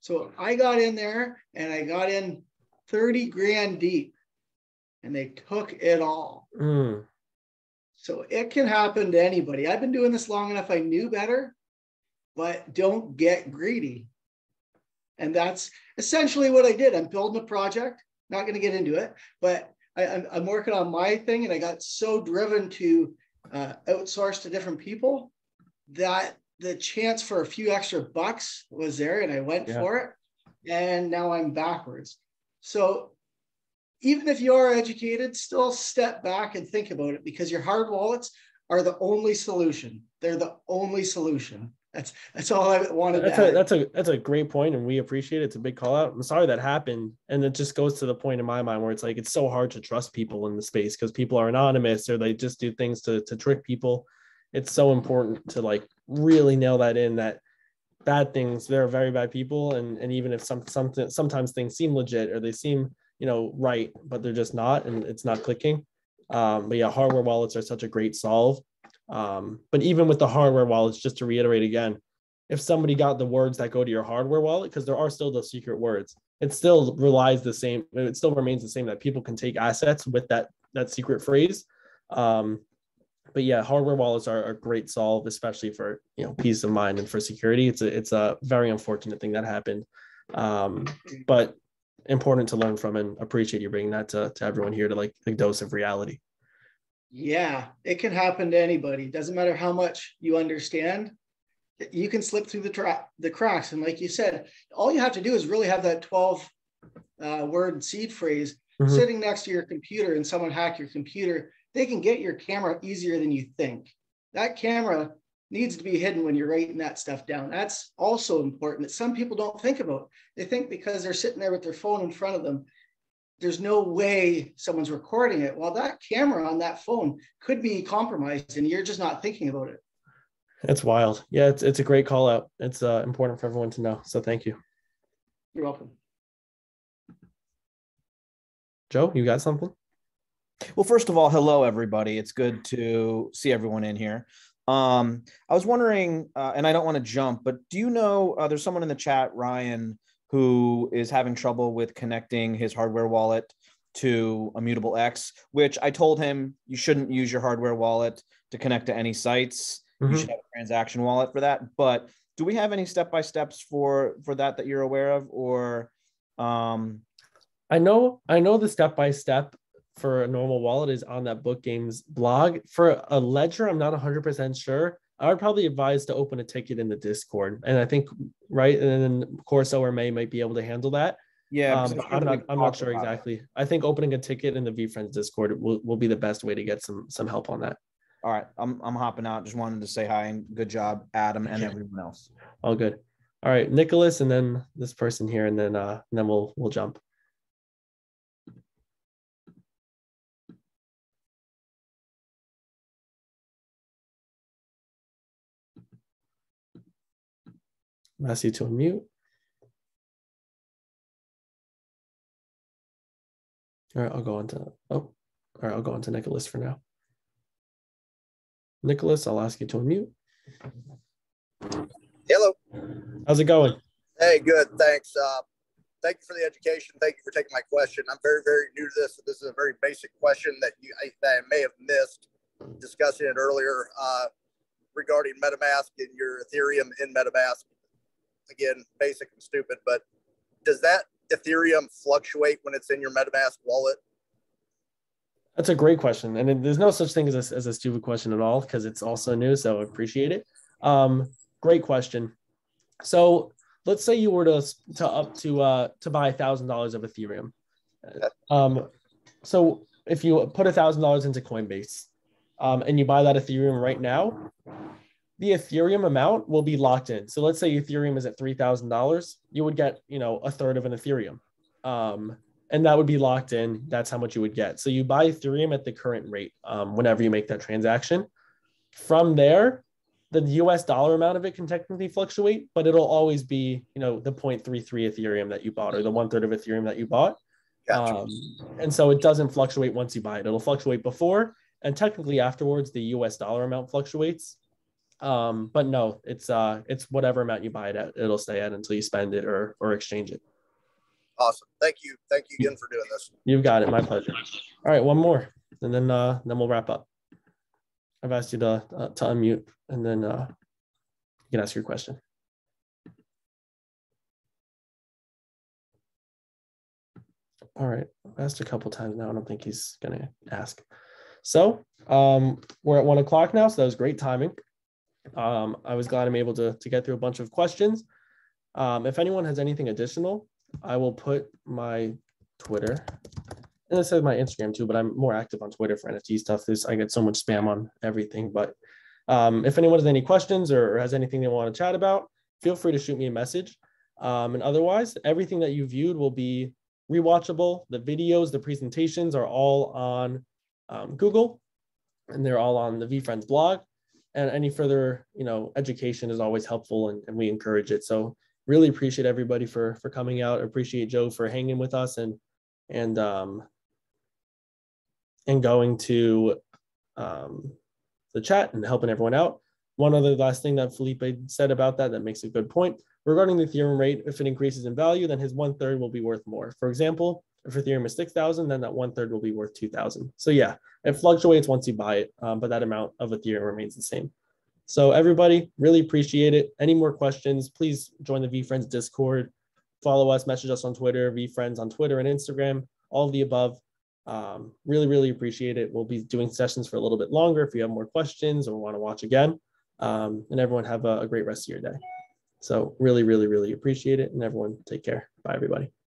So I got in there and I got in 30 grand deep and they took it all. Mm. So it can happen to anybody. I've been doing this long enough. I knew better, but don't get greedy. And that's essentially what I did. I'm building a project, not going to get into it, but I, am working on my thing. And I got so driven to uh, outsource to different people that the chance for a few extra bucks was there and I went yeah. for it. And now I'm backwards. So even if you are educated, still step back and think about it because your hard wallets are the only solution. They're the only solution. That's that's all I wanted that's to a, That's a that's a great point, and we appreciate it. It's a big call out. I'm sorry that happened, and it just goes to the point in my mind where it's like it's so hard to trust people in the space because people are anonymous or they just do things to to trick people. It's so important to like really nail that in that bad things there are very bad people and and even if some something sometimes things seem legit or they seem you know right but they're just not and it's not clicking um, but yeah hardware wallets are such a great solve um, but even with the hardware wallets just to reiterate again if somebody got the words that go to your hardware wallet because there are still those secret words it still relies the same it still remains the same that people can take assets with that that secret phrase um, but yeah, hardware wallets are a great solve, especially for you know peace of mind and for security. It's a it's a very unfortunate thing that happened, um, but important to learn from and appreciate you bringing that to, to everyone here to like a dose of reality. Yeah, it can happen to anybody. Doesn't matter how much you understand. You can slip through the tra- the cracks, and like you said, all you have to do is really have that twelve uh, word seed phrase mm-hmm. sitting next to your computer, and someone hack your computer they can get your camera easier than you think. That camera needs to be hidden when you're writing that stuff down. That's also important that some people don't think about. They think because they're sitting there with their phone in front of them, there's no way someone's recording it. Well, that camera on that phone could be compromised and you're just not thinking about it. It's wild. Yeah, it's, it's a great call out. It's uh, important for everyone to know. So thank you. You're welcome. Joe, you got something? Well, first of all, hello everybody. It's good to see everyone in here. Um, I was wondering, uh, and I don't want to jump, but do you know uh, there's someone in the chat, Ryan, who is having trouble with connecting his hardware wallet to Immutable X, which I told him you shouldn't use your hardware wallet to connect to any sites. Mm-hmm. You should have a transaction wallet for that. But do we have any step by steps for for that that you're aware of, or? Um, I know I know the step by step for a normal wallet is on that book games blog. For a ledger, I'm not 100% sure. I would probably advise to open a ticket in the Discord. And I think, right, and then Corso or May might be able to handle that. Yeah, um, I'm not. I'm not sure exactly. It. I think opening a ticket in the VeeFriends Discord will, will be the best way to get some some help on that. All right, I'm I'm hopping out. Just wanted to say hi and good job, Adam, and everyone else. All good. All right, Nicholas, and then this person here, and then uh, and then we'll we'll jump. Ask you to unmute. All right, I'll go on to, oh, all right, I'll go on to Nicholas for now. Nicholas, I'll ask you to unmute. Hello. How's it going? Hey, good, thanks. Uh, thank you for the education. Thank you for taking my question. I'm very, very new to this. So this is a very basic question that you I, that I may have missed discussing it earlier uh, regarding MetaMask and your Ethereum in MetaMask again, basic and stupid, but does that Ethereum fluctuate when it's in your MetaMask wallet? That's a great question. And there's no such thing as a, as a stupid question at all because it's also new. So appreciate it. Um, great question. So let's say you were to, to up to, uh, to buy a thousand dollars of Ethereum. Um, so if you put a thousand dollars into Coinbase um, and you buy that Ethereum right now, the Ethereum amount will be locked in. So let's say Ethereum is at $3,000, you would get, you know, a third of an Ethereum. Um, and that would be locked in. That's how much you would get. So you buy Ethereum at the current rate um, whenever you make that transaction. From there, the US dollar amount of it can technically fluctuate, but it'll always be, you know, the 0.33 Ethereum that you bought or the one third of Ethereum that you bought. Gotcha. Um, and so it doesn't fluctuate once you buy it. It'll fluctuate before and technically afterwards the US dollar amount fluctuates. Um, but no, it's uh it's whatever amount you buy it at, it'll stay at until you spend it or or exchange it. Awesome. Thank you. Thank you again for doing this. You've got it. My pleasure. All right, one more, and then uh, then we'll wrap up. I've asked you to uh, to unmute, and then uh, you can ask your question. All right, I've asked a couple times now. I don't think he's gonna ask. So um, we're at one o'clock now, so that was great timing. Um, I was glad I'm able to to get through a bunch of questions. Um, if anyone has anything additional, I will put my Twitter and it says my Instagram too, but I'm more active on Twitter for NFT stuff. This I get so much spam on everything. But um, if anyone has any questions or, has anything they want to chat about, feel free to shoot me a message. Um, and otherwise, everything that you viewed will be rewatchable. The videos, the presentations are all on um, Google, and they're all on the VeeFriends blog. And any further, you know, education is always helpful, and, and we encourage it. So really appreciate everybody for for coming out. Appreciate Joe for hanging with us and and um, and going to um, the chat and helping everyone out. One other last thing that Felipe said about that that makes a good point regarding the Ethereum rate. If it increases in value, then his one third will be worth more. For example, if Ethereum is six thousand, then that one third will be worth two thousand. So yeah, it fluctuates once you buy it, um, but that amount of Ethereum remains the same. So everybody, really appreciate it. Any more questions, please join the VeeFriends Discord. Follow us, message us on Twitter, VeeFriends on Twitter and Instagram, all of the above. Um, really, really appreciate it. We'll be doing sessions for a little bit longer if you have more questions or want to watch again. Um, and everyone have a, a great rest of your day. So really, really, really appreciate it. And everyone take care. Bye, everybody.